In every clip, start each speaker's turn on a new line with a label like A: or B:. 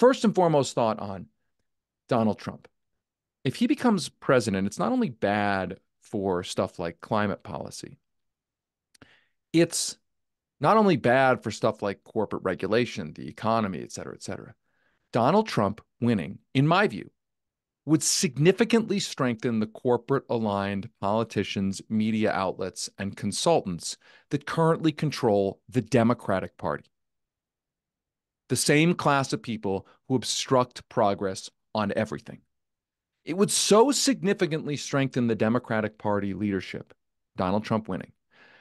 A: first and foremost thought on Donald Trump. If he becomes president, it's not only bad for stuff like climate policy, it's not only bad for stuff like corporate regulation, the economy, et cetera, et cetera. Donald Trump winning, in my view, would significantly strengthen the corporate aligned politicians, media outlets, and consultants that currently control the Democratic Party. The same class of people who obstruct progress on everything. It would so significantly strengthen the Democratic Party leadership, Donald Trump winning,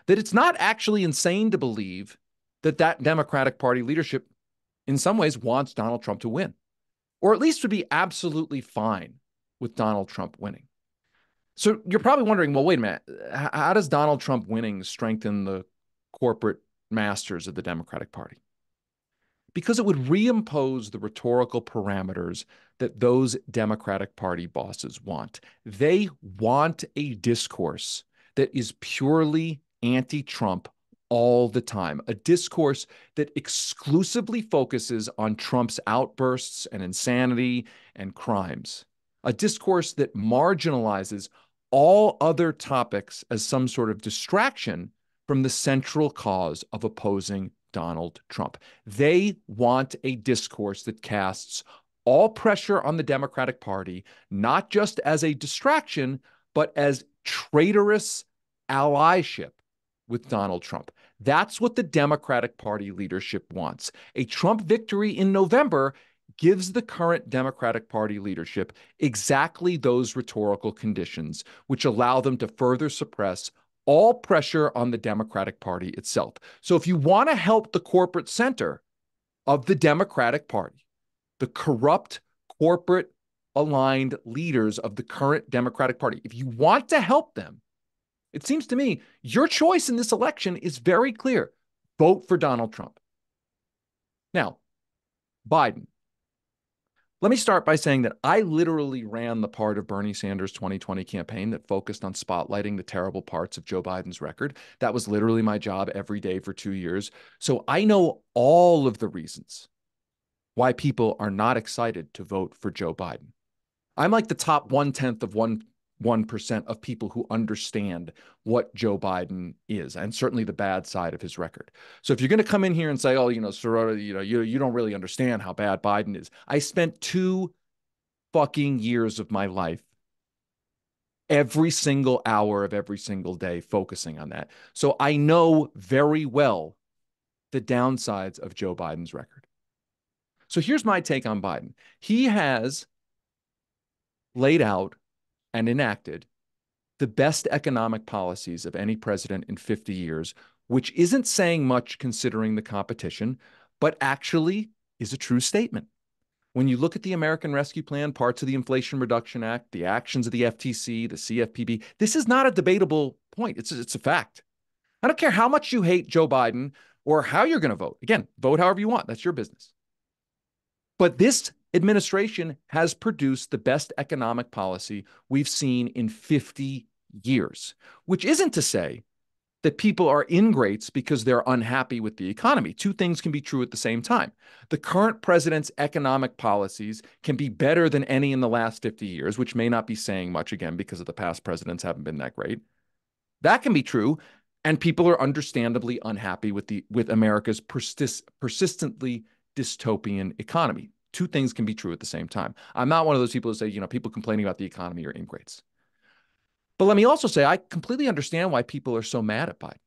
A: that it's not actually insane to believe that that Democratic Party leadership, in some ways, wants Donald Trump to win, or at least would be absolutely fine with Donald Trump winning. So you're probably wondering, well, wait a minute, how does Donald Trump winning strengthen the corporate masters of the Democratic Party? Because it would reimpose the rhetorical parameters that those Democratic Party bosses want. They want a discourse that is purely anti Trump all the time, a discourse that exclusively focuses on Trump's outbursts and insanity and crimes a discourse that marginalizes all other topics as some sort of distraction from the central cause of opposing Donald Trump. They want a discourse that casts all pressure on the Democratic Party, not just as a distraction, but as traitorous allyship with Donald Trump. That's what the Democratic Party leadership wants. A Trump victory in November gives the current Democratic Party leadership exactly those rhetorical conditions which allow them to further suppress all pressure on the Democratic Party itself. So, if you want to help the corporate center of the Democratic Party, the corrupt corporate aligned leaders of the current Democratic Party, if you want to help them, it seems to me your choice in this election is very clear vote for Donald Trump. Now, Biden, let me start by saying that I literally ran the part of Bernie Sanders' 2020 campaign that focused on spotlighting the terrible parts of Joe Biden's record. That was literally my job every day for two years. So I know all of the reasons why people are not excited to vote for Joe Biden. I'm like the top one tenth of one 1% of people who understand what Joe Biden is and certainly the bad side of his record. So if you're going to come in here and say, oh, you know, Sirota, you know, you, you don't really understand how bad Biden is. I spent two fucking years of my life every single hour of every single day focusing on that. So I know very well the downsides of Joe Biden's record. So here's my take on Biden. He has laid out and enacted the best economic policies of any president in 50 years, which isn't saying much considering the competition, but actually is a true statement. When you look at the American Rescue Plan, parts of the Inflation Reduction Act, the actions of the FTC, the CFPB, this is not a debatable point. It's, it's a fact. I don't care how much you hate Joe Biden or how you're going to vote. Again, vote however you want. That's your business. But this administration has produced the best economic policy we've seen in 50 years, which isn't to say that people are ingrates because they're unhappy with the economy. Two things can be true at the same time. The current president's economic policies can be better than any in the last 50 years, which may not be saying much again because of the past presidents haven't been that great. That can be true. And people are understandably unhappy with the with America's persist, persistently dystopian economy. Two things can be true at the same time. I'm not one of those people who say, you know, people complaining about the economy are ingrates. But let me also say, I completely understand why people are so mad at Biden.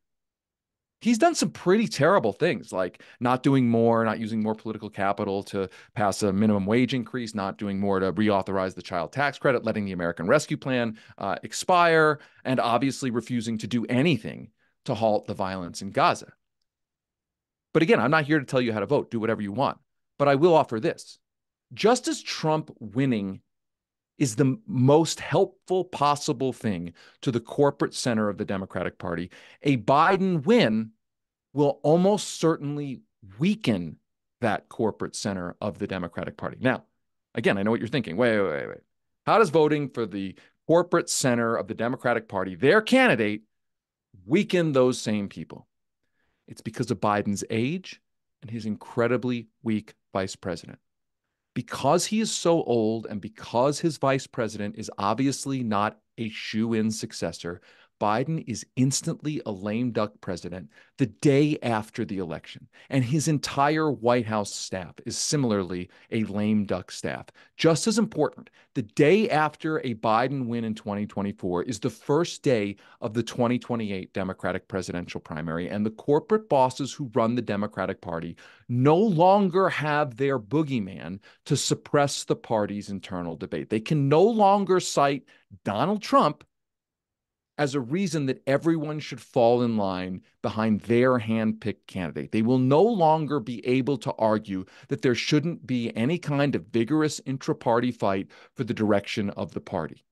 A: He's done some pretty terrible things, like not doing more, not using more political capital to pass a minimum wage increase, not doing more to reauthorize the child tax credit, letting the American Rescue Plan uh, expire, and obviously refusing to do anything to halt the violence in Gaza. But again, I'm not here to tell you how to vote. Do whatever you want. But I will offer this just as Trump winning is the most helpful possible thing to the corporate center of the Democratic Party, a Biden win will almost certainly weaken that corporate center of the Democratic Party. Now, again, I know what you're thinking. Wait, wait, wait, wait. How does voting for the corporate center of the Democratic Party, their candidate, weaken those same people? It's because of Biden's age and his incredibly weak vice president. because he is so old and because his vice president is obviously not a shoo in successor, Biden is instantly a lame duck president the day after the election. And his entire White House staff is similarly a lame duck staff. Just as important, the day after a Biden win in 2024 is the first day of the 2028 Democratic presidential primary. And the corporate bosses who run the Democratic Party no longer have their boogeyman to suppress the party's internal debate. They can no longer cite Donald Trump as a reason that everyone should fall in line behind their handpicked candidate. They will no longer be able to argue that there shouldn't be any kind of vigorous intra party fight for the direction of the party.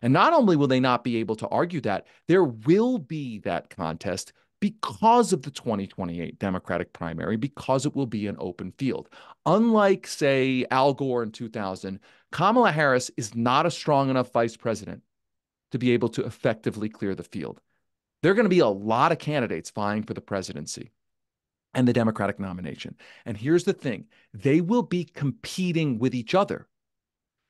A: And not only will they not be able to argue that, there will be that contest because of the 2028 Democratic primary, because it will be an open field. Unlike, say, Al Gore in 2000, Kamala Harris is not a strong enough vice president to be able to effectively clear the field. There are going to be a lot of candidates vying for the presidency and the Democratic nomination. And here's the thing they will be competing with each other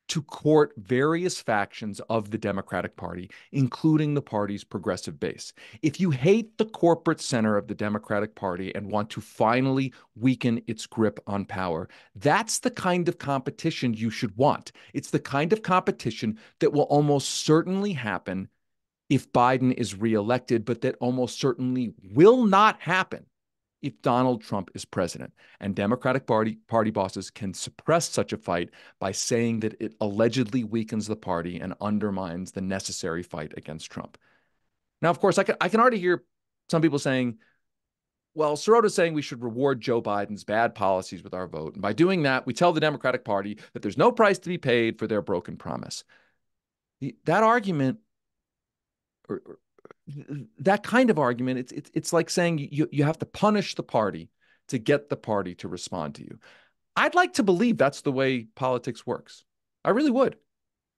A: to court various factions of the Democratic Party, including the party's progressive base. If you hate the corporate center of the Democratic Party and want to finally weaken its grip on power, that's the kind of competition you should want. It's the kind of competition that will almost certainly happen if Biden is reelected, but that almost certainly will not happen if Donald Trump is president. And Democratic Party, party bosses can suppress such a fight by saying that it allegedly weakens the party and undermines the necessary fight against Trump. Now, of course, I can, I can already hear some people saying, well, Sirota is saying we should reward Joe Biden's bad policies with our vote. And by doing that, we tell the Democratic Party that there's no price to be paid for their broken promise. That argument or, or that kind of argument, it's, it's, it's like saying you, you have to punish the party to get the party to respond to you. I'd like to believe that's the way politics works. I really would.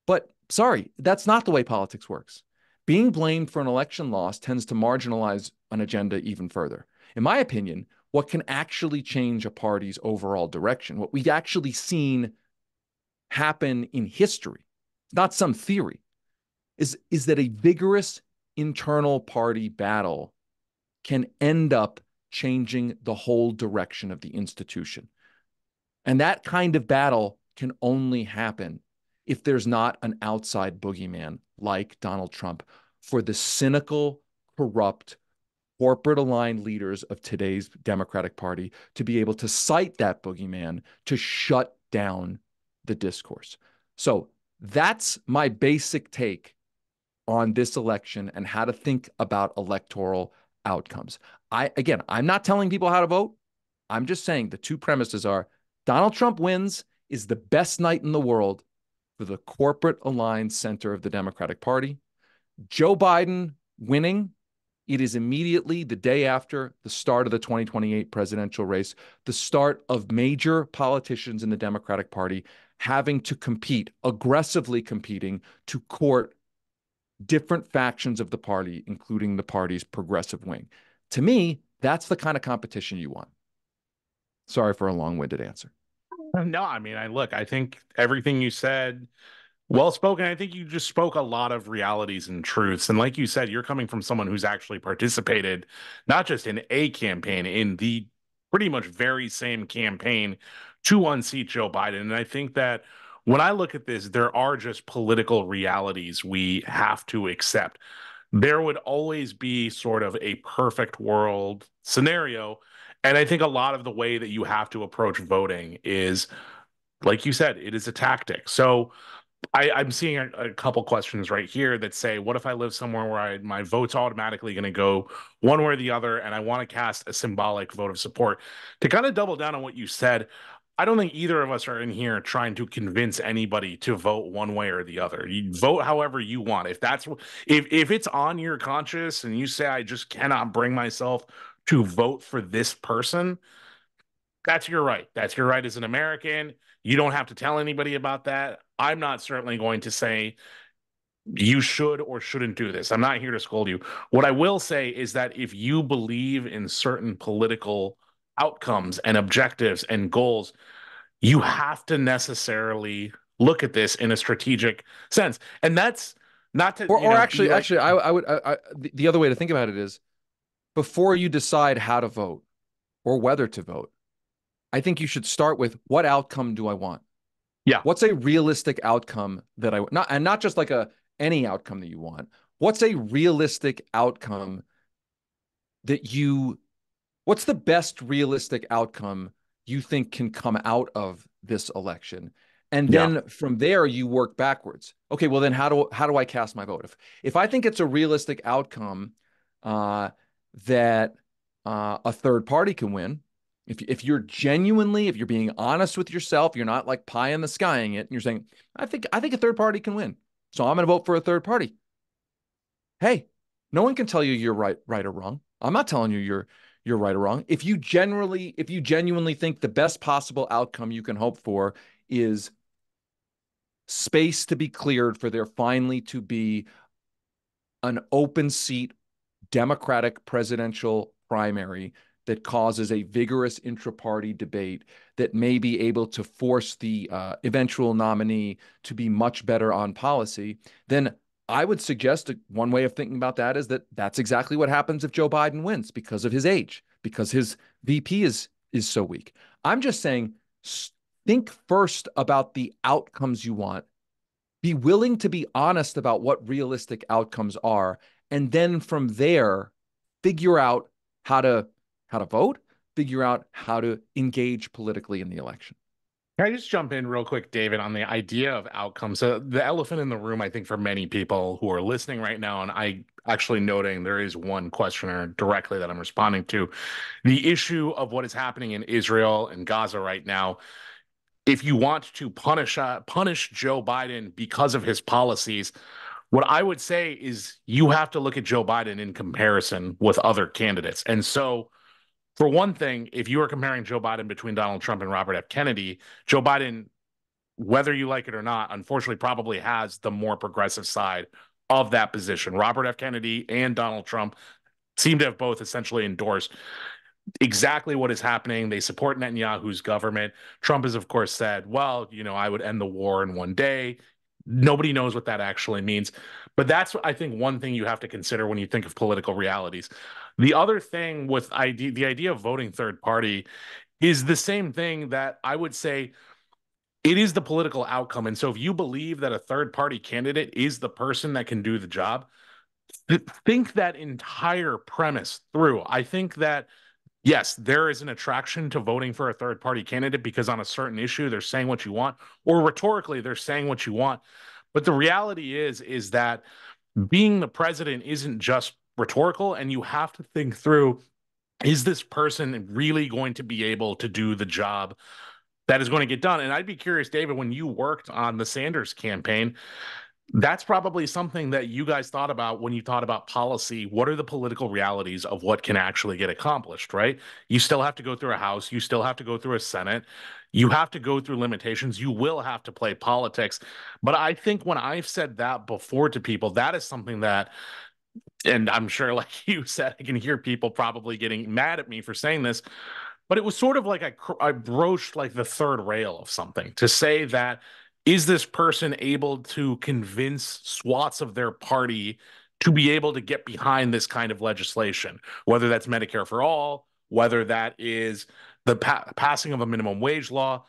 A: But sorry, that's not the way politics works. Being blamed for an election loss tends to marginalize an agenda even further. In my opinion, what can actually change a party's overall direction, what we've actually seen happen in history, not some theory, is, is that a vigorous internal party battle can end up changing the whole direction of the institution. And that kind of battle can only happen if there's not an outside boogeyman like Donald Trump for the cynical, corrupt, corporate aligned leaders of today's Democratic Party to be able to cite that boogeyman to shut down the discourse. So that's my basic take on this election and how to think about electoral outcomes. I again, I'm not telling people how to vote. I'm just saying the two premises are Donald Trump wins is the best night in the world for the corporate aligned center of the Democratic Party. Joe Biden winning, it is immediately the day after the start of the 2028 presidential race, the start of major politicians in the Democratic Party having to compete, aggressively competing to court different factions of the party, including the party's progressive wing. To me, that's the kind of competition you want. Sorry for a long winded answer.
B: Uh, no, I mean, I look, I think everything you said, well spoken. I think you just spoke a lot of realities and truths. And like you said, you're coming from someone who's actually participated, not just in a campaign, in the pretty much very same campaign to unseat Joe Biden. And I think that when I look at this, there are just political realities we have to accept. There would always be sort of a perfect world scenario. And I think a lot of the way that you have to approach voting is, like you said, it is a tactic. So I, am seeing a, a, couple questions right here that say, what if I live somewhere where I, my vote's automatically going to go one way or the other, and I want to cast a symbolic vote of support? To kind of double down on what you said, I don't think either of us are in here trying to convince anybody to vote one way or the other. You vote however you want. If that's if if it's on your conscience and you say I just cannot bring myself to vote for this person, that's your right. That's your right as an American. You don't have to tell anybody about that. I'm not certainly going to say you should or shouldn't do this. I'm not here to scold you. What I will say is that if you believe in certain political outcomes and objectives and goals, you have to necessarily look at this in a strategic sense. And that's not to
A: or, or
B: know,
A: actually
B: like-
A: actually I, I would I, I, the, the other way to think about it is before you decide how to vote or whether to vote i think you should start with what outcome do i want
B: Yeah.
A: what's a realistic outcome that i not and not just like a any outcome that you want what's a realistic outcome that you what's the best realistic outcome you think can come out of this election? And
B: Yeah.
A: then from there you work backwards. Okay well then how do how do i cast my vote? If if i think it's a realistic outcome uh that uh a third party can win if if you're genuinely if you're being honest with yourself you're not like pie in the skying it and you're saying i think i think a third party can win so i'm going to vote for a third party. Hey no one can tell you you're right right or wrong. I'm not telling you you're you're right or wrong. If you generally if you genuinely think the best possible outcome you can hope for is space to be cleared for there finally to be an open seat democratic presidential primary that causes a vigorous intra-party debate that may be able to force the uh, eventual nominee to be much better on policy then I would suggest one way of thinking about that is that that's exactly what happens if Joe Biden wins because of his age, because his VP is is so weak. I'm just saying, think first about the outcomes you want. Be willing to be honest about what realistic outcomes are, and then from there, figure out how to how to vote, figure out how to engage politically in the election.
B: Can I just jump in real quick, David, on the idea of outcomes? So the elephant in the room, I think, for many people who are listening right now, and I actually noting there is one questioner directly that I'm responding to, the issue of what is happening in Israel and Gaza right now. If you want to punish uh, punish Joe Biden because of his policies, what I would say is you have to look at Joe Biden in comparison with other candidates, and so. For one thing, if you are comparing Joe Biden between Donald Trump and Robert F. Kennedy, Joe Biden, whether you like it or not, unfortunately, probably has the more progressive side of that position. Robert F. Kennedy and Donald Trump seem to have both essentially endorsed exactly what is happening. They support Netanyahu's government. Trump has, of course, said, well, you know, I would end the war in one day. Nobody knows what that actually means. But that's, I think, one thing you have to consider when you think of political realities. The other thing with the idea of voting third party is the same thing that I would say it is the political outcome. And so if you believe that a third party candidate is the person that can do the job, think that entire premise through. I think that yes, there is an attraction to voting for a third party candidate because on a certain issue they're saying what you want, or rhetorically they're saying what you want. But the reality is, is that being the president isn't just rhetorical, and you have to think through is this person really going to be able to do the job that is going to get done? And I'd be curious, David, when you worked on the Sanders campaign, that's probably something that you guys thought about when you thought about policy. What are the political realities of what can actually get accomplished, right? You still have to go through a House, you still have to go through a Senate, you have to go through limitations, you will have to play politics. But I think when I've said that before to people, that is something that and I'm sure, like you said, I can hear people probably getting mad at me for saying this, but it was sort of like I, I broached like the third rail of something to say that is this person able to convince swaths of their party to be able to get behind this kind of legislation, whether that's Medicare for all, whether that is the pa- passing of a minimum wage law.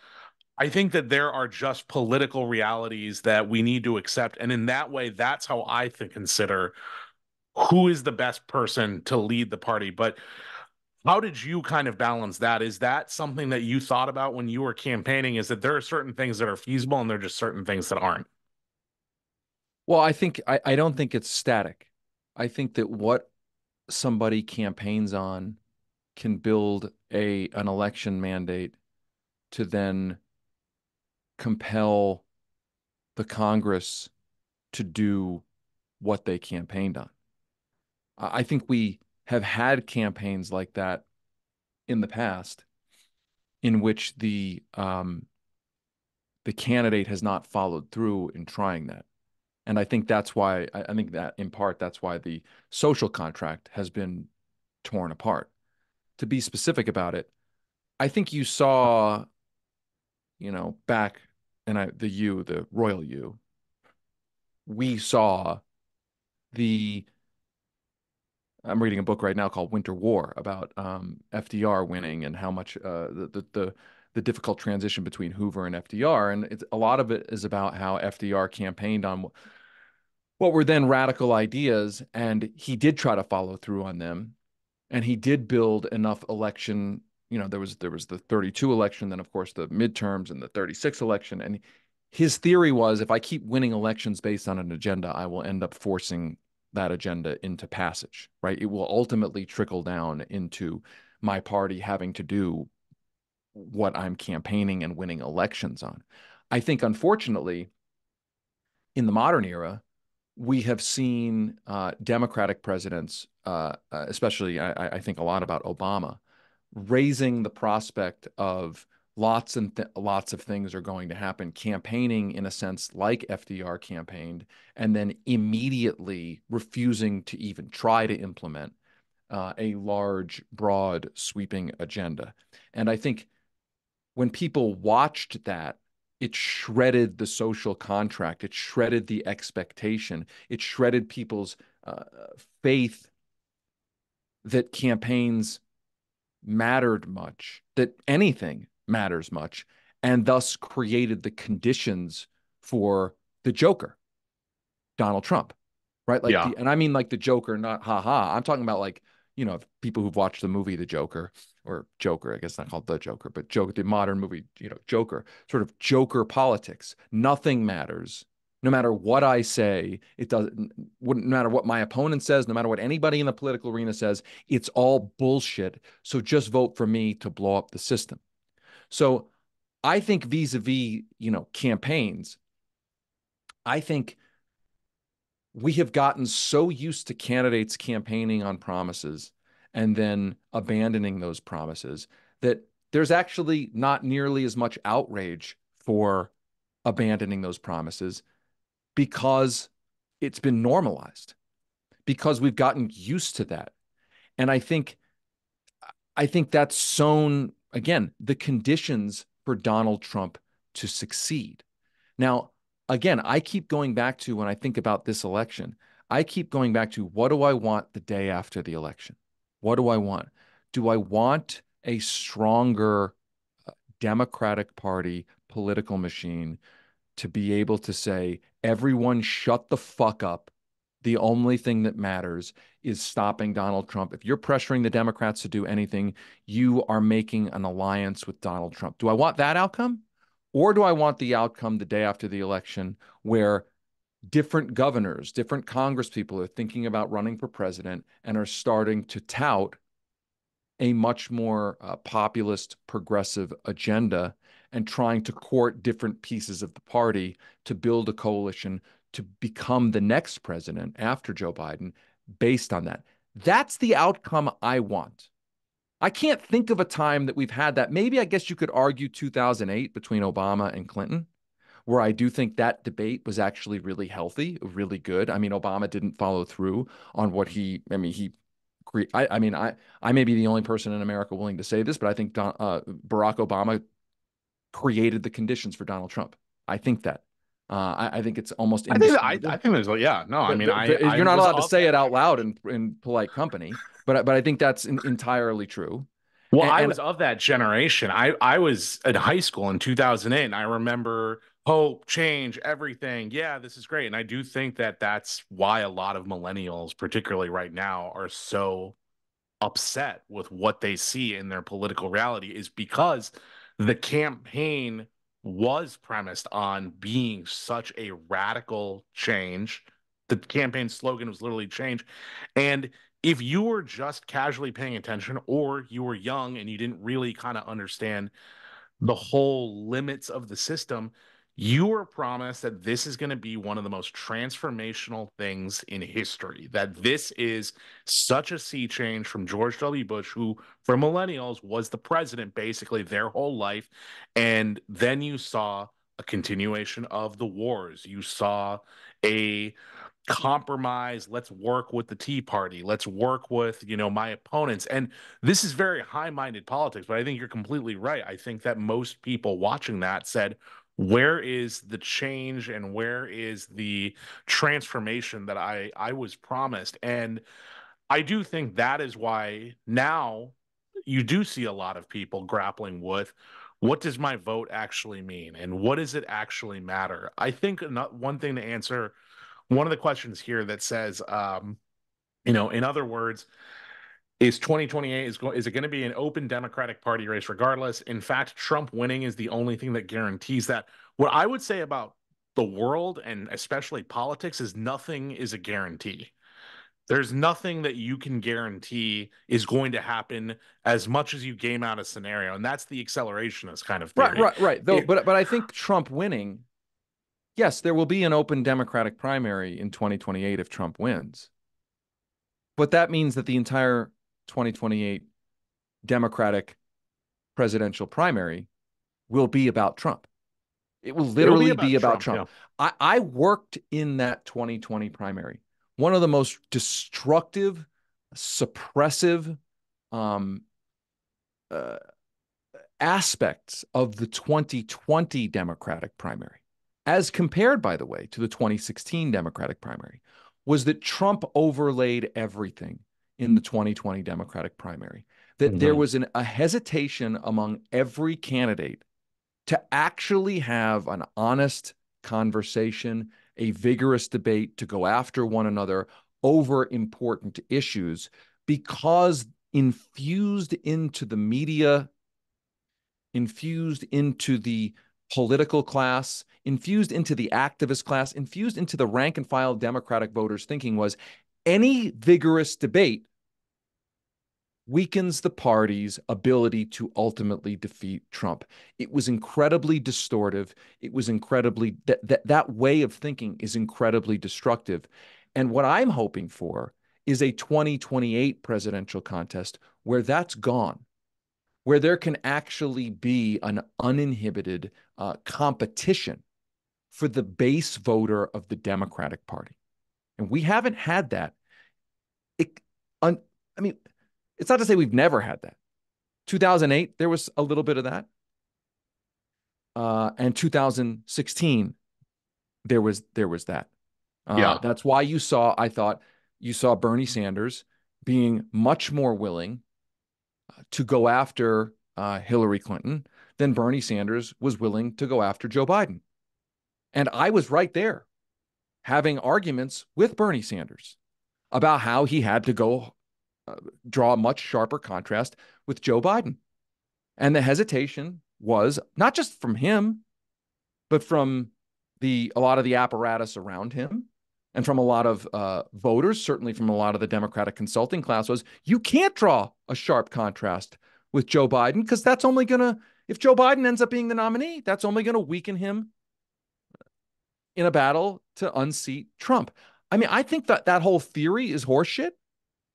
B: I think that there are just political realities that we need to accept. And in that way, that's how I think consider who is the best person to lead the party. But how did you kind of balance that? Is that something that you thought about when you were campaigning? Is that there are certain things that are feasible and there are just certain things that aren't?
A: Well, I think I, I don't think it's static. I think that what somebody campaigns on can build a an election mandate to then compel the Congress to do what they campaigned on. I think we have had campaigns like that in the past in which the um, the candidate has not followed through in trying that. And I think that's why I, think that in part that's why the social contract has been torn apart. To be specific about it, I think you saw you know, back and I the U, the royal U, we saw the I'm reading a book right now called Winter War about um, FDR winning and how much uh, the, the, the the difficult transition between Hoover and FDR, and it's a lot of it is about how FDR campaigned on what were then radical ideas, and he did try to follow through on them, and he did build enough election. You know, there was there was the 32 election, then of course the midterms and the 36 election, and his theory was if I keep winning elections based on an agenda, I will end up forcing that agenda into passage, right? It will ultimately trickle down into my party having to do what I'm campaigning and winning elections on. I think, unfortunately, in the modern era, we have seen uh, Democratic presidents, uh, uh especially I, I, think a lot about Obama, raising the prospect of lots and th- lots of things are going to happen, campaigning in a sense like FDR campaigned, and then immediately refusing to even try to implement uh, a large, broad, sweeping agenda. And I think when people watched that, it shredded the social contract. It shredded the expectation. It shredded people's uh, faith that campaigns mattered much, that anything matters much, and thus created the conditions for the Joker, Donald Trump, right? Like, yeah. the, and I mean like the Joker, not ha ha. I'm talking about like you know people who've watched the movie The Joker or Joker, I guess not called The Joker, but Joker, the modern movie, you know, Joker, sort of Joker politics. Nothing matters. No matter what I say, it doesn't, wouldn't matter what my opponent says, no matter what anybody in the political arena says, it's all bullshit. So just vote for me to blow up the system. So I think vis-a-vis, you know, campaigns, I think we have gotten so used to candidates campaigning on promises and then abandoning those promises that there's actually not nearly as much outrage for abandoning those promises because it's been normalized because we've gotten used to that. And i think i think that's sown again the conditions for donald trump to succeed now again i keep going back to when i think about this election i keep going back to what do i want the day after the election what do I want? Do I want a stronger uh, Democratic Party political machine to be able to say, everyone shut the fuck up? The only thing that matters is stopping Donald Trump. If you're pressuring the Democrats to do anything, you are making an alliance with Donald Trump. Do I want that outcome? Or do I want the outcome the day after the election where different governors, different congresspeople are thinking about running for president and are starting to tout a much more uh, populist, progressive agenda and trying to court different pieces of the party to build a coalition to become the next president after Joe Biden based on that. That's the outcome I want. I can't think of a time that we've had that. Maybe I guess you could argue 2008 between Obama and Clinton where I do think that debate was actually really healthy, really good. I mean, Obama didn't follow through on what he, I mean, he, I, I mean, I, I may be the only person in America willing to say this, but I think Don, uh, Barack Obama created the conditions for Donald Trump. I think that. Uh, I, I, think it's almost.
B: I think, I, I, think there's, yeah, no, I mean,
A: I, you're not allowed to say it out loud in, in polite company, but but I think that's in, entirely true.
B: Well, and, I was of that generation. I I was in high school in 2008, and I remember hope, change, everything. Yeah, this is great. And I do think that that's why a lot of millennials, particularly right now, are so upset with what they see in their political reality is because the campaign was premised on being such a radical change. The campaign slogan was literally change. And if you were just casually paying attention or you were young and you didn't really kind of understand the whole limits of the system, you were promised that this is going to be one of the most transformational things in history. That this is such a sea change from George W. Bush, who for millennials was the president basically their whole life. And then you saw a continuation of the wars. You saw a compromise let's work with the tea party let's work with you know my opponents and this is very high-minded politics but i think you're completely right i think that most people watching that said where is the change and where is the transformation that i i was promised? And i do think that is why now you do see a lot of people grappling with what does my vote actually mean? And what does it actually matter? I think one thing to answer one of the questions here that says, um, you know, in other words, is 2028 is going is it going to be an open Democratic Party race regardless? In fact, Trump winning is the only thing that guarantees that. What I would say about the world and especially politics is nothing is a guarantee. There's nothing that you can guarantee is going to happen as much as you game out a scenario, and that's the accelerationist kind of theory.
A: Right, right, right. Though, it, but but I think Trump winning yes, there will be an open Democratic primary in 2028 if Trump wins. But that means that the entire 2028 Democratic presidential primary will be about Trump. It will literally be about, be about Trump. Trump. Yeah. I, I worked in that 2020 primary. One of the most destructive, suppressive um, uh, aspects of the 2020 Democratic primary as compared, by the way, to the 2016 Democratic primary, was that Trump overlaid everything in the 2020 Democratic primary. That mm-hmm. there was an, a hesitation among every candidate to actually have an honest conversation, a vigorous debate, to go after one another over important issues because infused into the media, infused into the political class, infused into the activist class, infused into the rank and file Democratic voters' thinking was any vigorous debate weakens the party's ability to ultimately defeat Trump. It was incredibly distortive. It was incredibly that that that way of thinking is incredibly destructive. And what I'm hoping for is a 2028 presidential contest where that's gone where there can actually be an uninhibited uh, competition for the base voter of the Democratic Party. And we haven't had that. It, un, I mean, it's not to say we've never had that. 2008, there was a little bit of that. Uh, and 2016, there was there was that. Uh, yeah, that's why you saw. I thought you saw Bernie Sanders being much more willing to go after uh, Hillary Clinton than Bernie Sanders was willing to go after Joe Biden. And I was right there having arguments with Bernie Sanders about how he had to go draw a much sharper contrast with Joe Biden. And the hesitation was not just from him, but from the a lot of the apparatus around him and from a lot of uh, voters, certainly from a lot of the Democratic consulting class, was you can't draw a sharp contrast with Joe Biden because that's only going to, if Joe Biden ends up being the nominee, that's only going to weaken him in a battle to unseat Trump. I mean, I think that that whole theory is horseshit.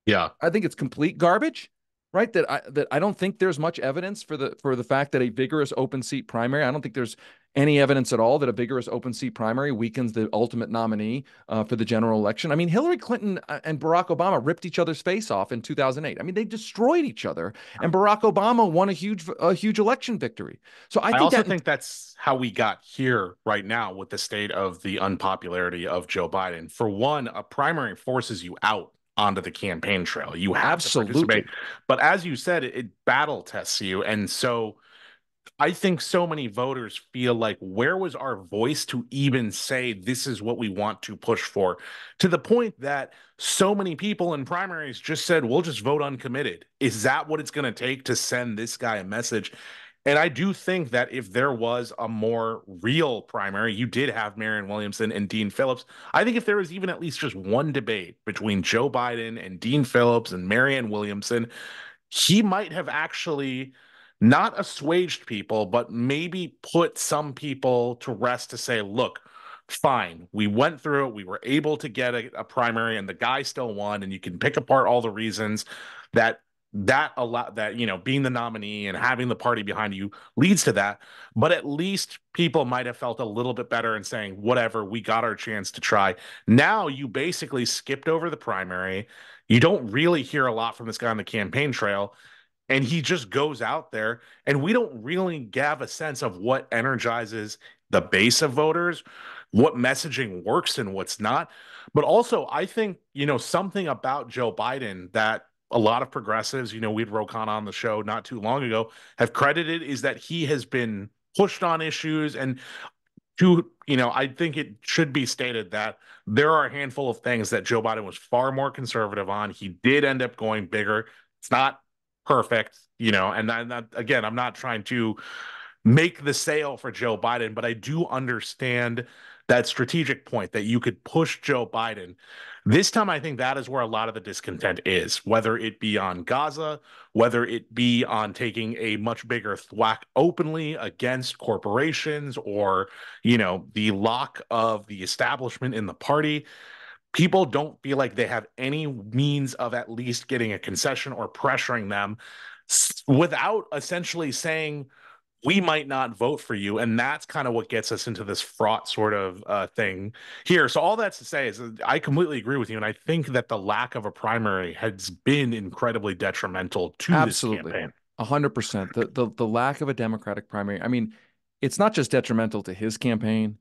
B: Yeah.
A: I think it's complete garbage right that I that I don't think there's much evidence for the for the fact that a vigorous open seat primary I don't think there's any evidence at all that a vigorous open seat primary weakens the ultimate nominee uh, for the general election. I mean, Hillary Clinton uh, and Barack Obama ripped each other's face off in 2008. I mean, they destroyed each other, and Barack Obama won a huge a huge election victory. So I,
B: I
A: think
B: also
A: that,
B: think that's how we got here right now with the state of the unpopularity of Joe Biden. For one, a primary forces you out onto the campaign trail. You have Absolutely. to participate. But as you said, it, it battle tests you. And so I think so many voters feel like where was our voice to even say this is what we want to push for? To the point that so many people in primaries just said, we'll just vote uncommitted. Is that what it's going to take to send this guy a message? And I do think that if there was a more real primary, you did have Marianne Williamson and Dean Phillips. I think if there was even at least just one debate between Joe Biden and Dean Phillips and Marianne Williamson, he might have actually not assuaged people, but maybe put some people to rest to say, look, fine, we went through it. We were able to get a, a primary, and the guy still won. And you can pick apart all the reasons that that a lot that you know being the nominee and having the party behind you leads to that. But at least people might have felt a little bit better in saying whatever we got our chance to try. Now you basically skipped over the primary. You don't really hear a lot from this guy on the campaign trail and he just goes out there and we don't really have a sense of what energizes the base of voters what messaging works and what's not. But also i think you know something about joe biden that a lot of progressives, you know, we had Ro Khanna on the show not too long ago, have credited is that he has been pushed on issues and to you know, I think it should be stated that there are a handful of things that Joe Biden was far more conservative on. He did end up going bigger. It's not perfect, you know, and that, again, I'm not trying to make the sale for Joe Biden, but I do understand that strategic point that you could push Joe Biden. This time, I think that is where a lot of the discontent is, whether it be on Gaza, whether it be on taking a much bigger thwack openly against corporations or, you know, the lock of the establishment in the party. People don't feel like they have any means of at least getting a concession or pressuring them without essentially saying, we might not vote for you. And that's kind of what gets us into this fraught sort of uh, thing here. So all that's to say is i completely agree with you. And i think that the lack of a primary has been incredibly detrimental to
A: Absolutely.
B: this campaign
A: 100% the, the the lack of a democratic primary i mean it's not just detrimental to his campaign.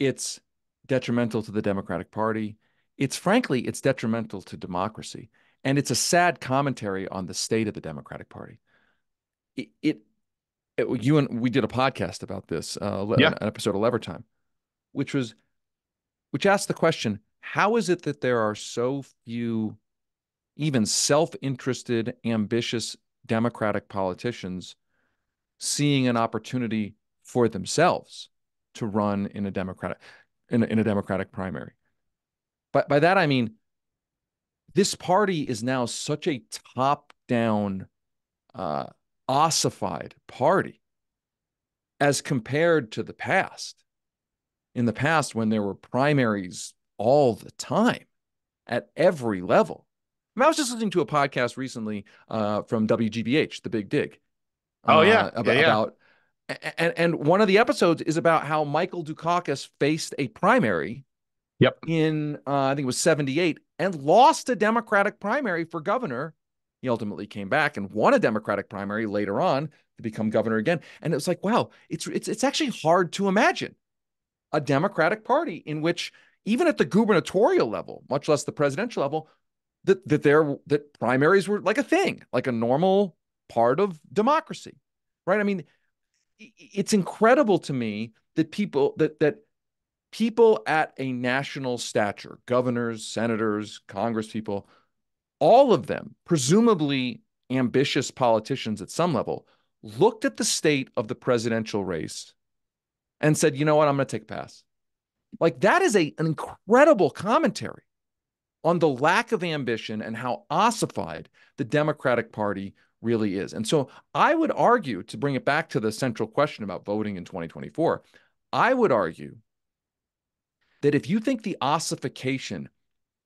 A: It's detrimental to the democratic party. It's frankly it's detrimental to democracy. And it's a sad commentary on the state of the democratic party. It, it it, you and we did a podcast about this, uh, yeah. an episode of Lever Time, which was, which asked the question: How is it that there are so few, even self-interested, ambitious Democratic politicians seeing an opportunity for themselves to run in a Democratic in a, in a Democratic primary? But by that I mean, this party is now such a top-down. Uh, ossified party as compared to the past. In the past, when there were primaries all the time at every level. I, mean, I was just listening to a podcast recently uh, from WGBH, The Big Dig.
B: Oh, uh, yeah.
A: About,
B: yeah, yeah.
A: about and, and one of the episodes is about how Michael Dukakis faced a primary
B: Yep.
A: In uh, I think it was 78 and lost a Democratic primary for governor he ultimately came back and won a Democratic primary later on to become governor again. And it was like, wow, it's it's it's actually hard to imagine a Democratic Party in which even at the gubernatorial level, much less the presidential level, that that there that primaries were like a thing, like a normal part of democracy, right? I mean, it's incredible to me that people that that people at a national stature, governors, senators, congresspeople, all of them, presumably ambitious politicians at some level, looked at the state of the presidential race and said, you know what, I'm going to take a pass. Like that is a, an incredible commentary on the lack of ambition and how ossified the Democratic Party really is. And so I would argue, to bring it back to the central question about voting in 2024, I would argue that if you think the ossification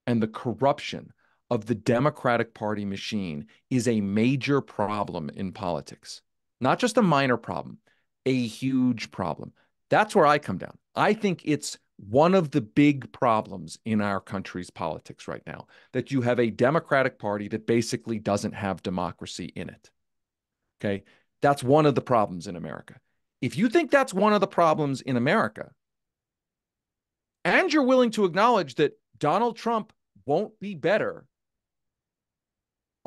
A: and the corruption of the Democratic Party machine is a major problem in politics, not just a minor problem, a huge problem. That's where I come down. I think it's one of the big problems in our country's politics right now that you have a Democratic Party that basically doesn't have democracy in it. Okay. That's one of the problems in America. If you think that's one of the problems in America, and you're willing to acknowledge that Donald Trump won't be better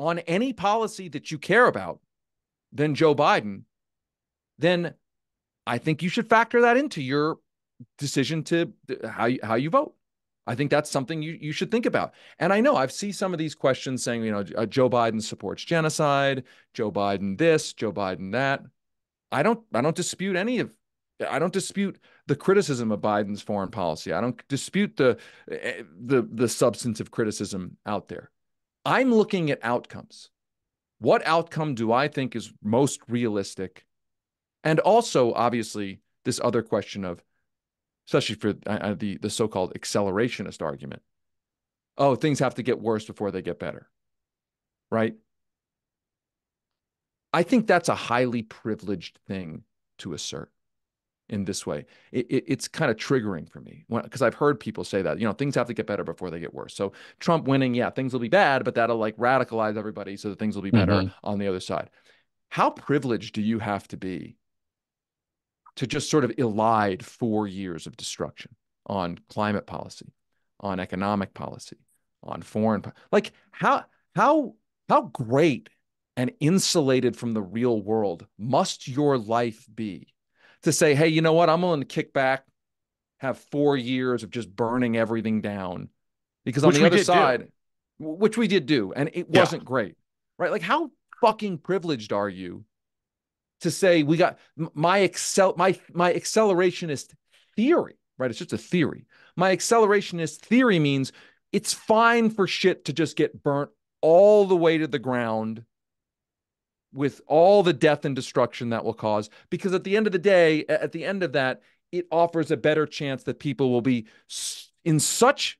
A: on any policy that you care about than Joe Biden, then I think you should factor that into your decision to how you, how you vote. I think that's something you, you should think about. And I know I've seen some of these questions saying, you know, uh, Joe Biden supports genocide, Joe Biden this, Joe Biden that. I don't I don't dispute any of I don't dispute the criticism of Biden's foreign policy. I don't dispute the eh, the the substantive criticism out there. I'm looking at outcomes. What outcome do I think is most realistic? And also, obviously, this other question of, especially for uh, uh, the, the so called accelerationist argument oh, things have to get worse before they get better. Right? I think that's a highly privileged thing to assert in this way. It, it, it's kind of triggering for me because I've heard people say that, you know, things have to get better before they get worse. So Trump winning, yeah, things will be bad, but that'll like radicalize everybody so that things will be better mm-hmm. on the other side. How privileged do you have to be to just sort of elide four years of destruction on climate policy, on economic policy, on foreign, like how, how, how great and insulated from the real world must your life be to say, hey, you know what? I'm willing to kick back, have four years of just burning everything down. Because on which the other side, do. which we did do, and it wasn't great, right? Like, how fucking privileged are you to say we got my excel my my accelerationist theory, right? It's just a theory. My accelerationist theory means it's fine for shit to just get burnt all the way to the ground with all the death and destruction that will cause. Because at the end of the day, at the end of that, it offers a better chance that people will be in such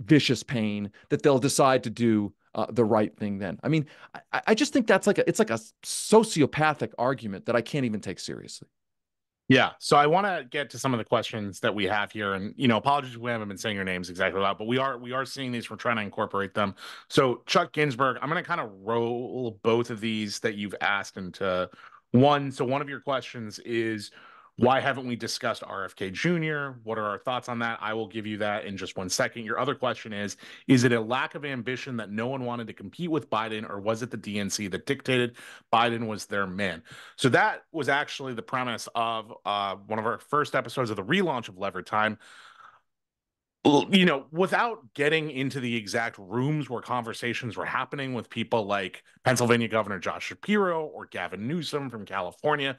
A: vicious pain that they'll decide to do uh, the right thing then. I mean, I, I just think that's like a, it's like a sociopathic argument that I can't even take seriously.
B: Yeah. So I want to get to some of the questions that we have here. And, you know, apologies we haven't been saying your names exactly loud, but we are we are seeing these. We're trying to incorporate them. So Chuck Ginsburg, I'm gonna kind of roll both of these that you've asked into one. So one of your questions is why haven't we discussed RFK Jr.? What are our thoughts on that? I will give you that in just one second. Your other question is Is it a lack of ambition that no one wanted to compete with Biden, or was it the DNC that dictated Biden was their man? So that was actually the premise of uh, one of our first episodes of the relaunch of Lever Time you know, without getting into the exact rooms where conversations were happening with people like Pennsylvania Governor Josh Shapiro or Gavin Newsom from California,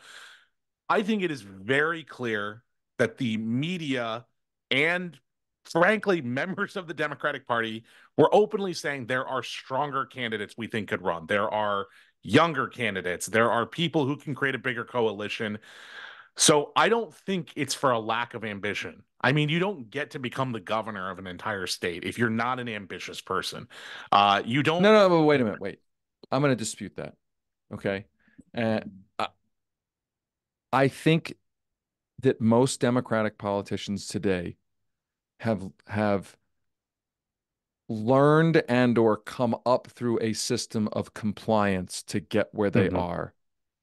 B: I think it is very clear that the media and frankly members of the Democratic Party were openly saying there are stronger candidates we think could run. There are younger candidates. There are people who can create a bigger coalition. So I don't think it's for a lack of ambition. I mean, you don't get to become the governor of an entire state if you're not an ambitious person. Uh, you don't.
A: No, no, wait a minute. Wait, I'm going to dispute that. Okay, uh, I think that most Democratic politicians today have have learned and or come up through a system of compliance to get where they mm-hmm. are.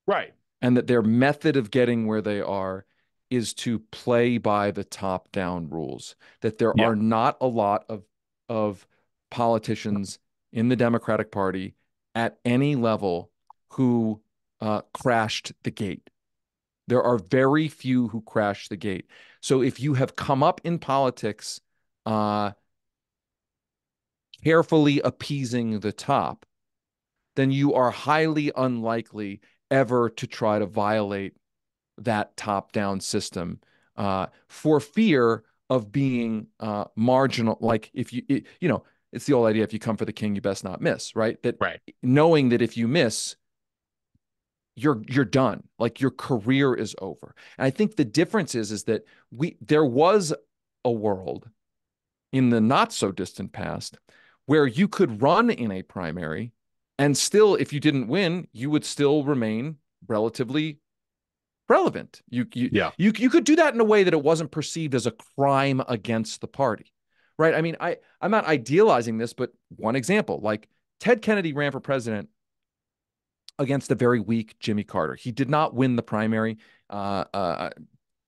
B: Right.
A: And that their method of getting where they are is to play by the top down rules. That there yeah. are not a lot of of politicians in the Democratic Party at any level who uh, crashed the gate there are very few who crash the gate. So if you have come up in politics uh, carefully appeasing the top, then you are highly unlikely ever to try to violate that top down system uh, for fear of being uh, marginal. Like if you, it, you know, it's the old idea if you come for the king, you best not miss, right? That
B: right.
A: knowing that if you miss, you're you're done. Like your career is over. And i think the difference is is that we there was a world in the not so distant past where you could run in a primary and still if you didn't win you would still remain relatively relevant. You you
B: yeah.
A: you, you could do that in a way that it wasn't perceived as a crime against the party right? I mean i i'm not idealizing this but one example like ted kennedy ran for president against a very weak Jimmy Carter. He did not win the primary. Uh, uh,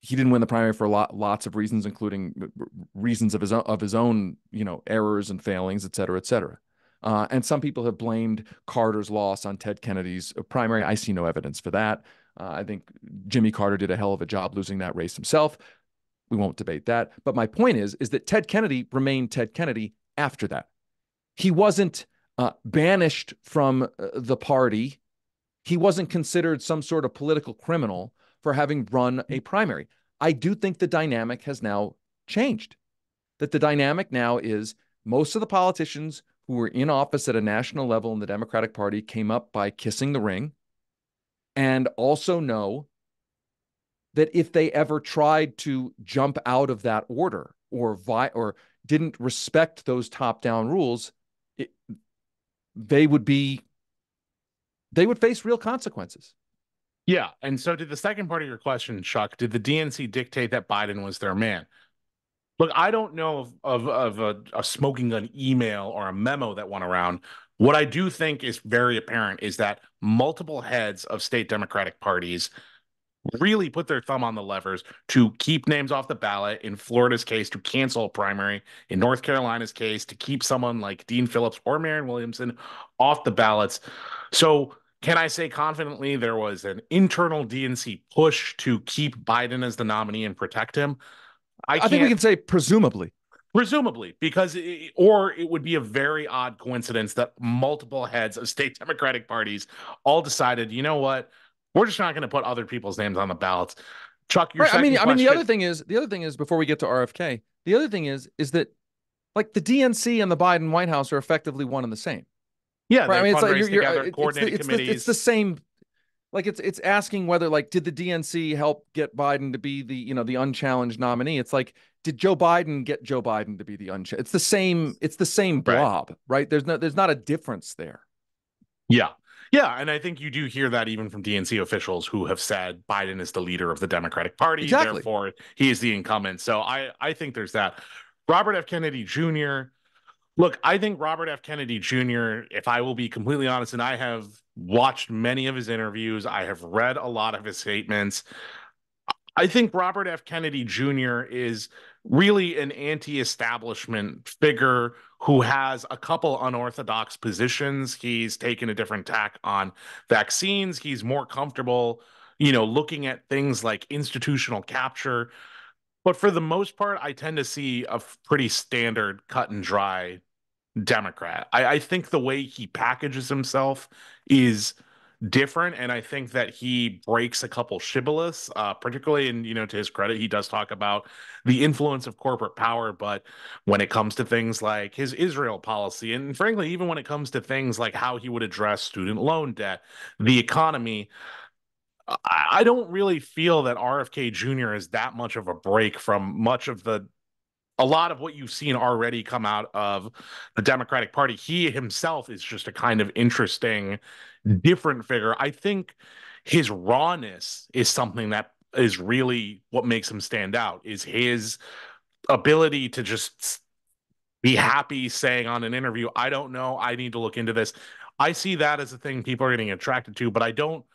A: he didn't win the primary for a lot, lots of reasons, including reasons of his own, of his own, you know, errors and failings, et cetera, et cetera. Uh, and some people have blamed Carter's loss on Ted Kennedy's primary. I see no evidence for that. Uh, I think Jimmy Carter did a hell of a job losing that race himself. We won't debate that. But my point is, is that Ted Kennedy remained Ted Kennedy after that. He wasn't uh, banished from uh, the party he wasn't considered some sort of political criminal for having run a primary. I do think the dynamic has now changed. That the dynamic now is most of the politicians who were in office at a national level in the Democratic Party came up by kissing the ring and also know that if they ever tried to jump out of that order or vi- or didn't respect those top down rules, it, they would be they would face real consequences.
B: Yeah. And so, to the second part of your question, Chuck, did the DNC dictate that Biden was their man? Look, I don't know of, of, of a, a smoking gun email or a memo that went around. What I do think is very apparent is that multiple heads of state Democratic parties really put their thumb on the levers to keep names off the ballot in Florida's case to cancel a primary in North Carolina's case to keep someone like Dean Phillips or Marianne Williamson off the ballots. So can I say confidently there was an internal DNC push to keep Biden as the nominee and protect him?
A: I, I think we can say presumably.
B: Presumably, because it, or it would be a very odd coincidence that multiple heads of state Democratic parties all decided, you know what, we're just not going to put other people's names on the ballots. Chuck, your right,
A: I mean,
B: question...
A: I mean, the other thing is the other thing is before we get to RFK, the other thing is is that like the DNC and the Biden White House are effectively one and the same.
B: Yeah, right? I mean, it's like you're, you're it's,
A: the,
B: it's,
A: the, it's the same. Like it's it's asking whether like did the DNC help get Biden to be the you know the unchallenged nominee? It's like did Joe Biden get Joe Biden to be the unchallenged? It's the same. It's the same blob, right. right? There's no there's not a difference there.
B: Yeah, yeah, and I think you do hear that even from DNC officials who have said Biden is the leader of the Democratic Party, exactly. therefore he is the incumbent. So I I think there's that. Robert F. Kennedy Jr. Look, I think Robert F. Kennedy Jr., if I will be completely honest, and I have watched many of his interviews, I have read a lot of his statements. I think Robert F. Kennedy Jr. is really an anti establishment figure who has a couple unorthodox positions. He's taken a different tack on vaccines. He's more comfortable, you know, looking at things like institutional capture. But for the most part, I tend to see a pretty standard cut and dry Democrat. I, I think the way he packages himself is different and i think that he breaks a couple shibboleths uh, particularly in you know to his credit he does talk about the influence of corporate power but when it comes to things like his israel policy and frankly even when it comes to things like how he would address student loan debt the economy I don't really feel that RFK Jr. is that much of a break from much of the a lot of what you've seen already come out of the Democratic Party. He himself is just a kind of interesting, different figure. I think his rawness is something that is really what makes him stand out. Is his ability to just be happy saying on an interview, "I don't know, I need to look into this." I see that as a thing people are getting attracted to, but I don't.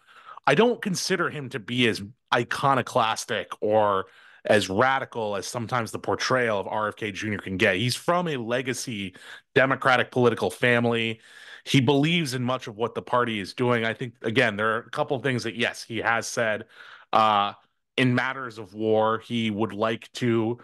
B: I don't consider him to be as iconoclastic or as radical as sometimes the portrayal of RFK Jr. can get. He's from a legacy Democratic political family. He believes in much of what the party is doing. I think, again, there are a couple of things that, yes, he has said uh, in matters of war, he would like to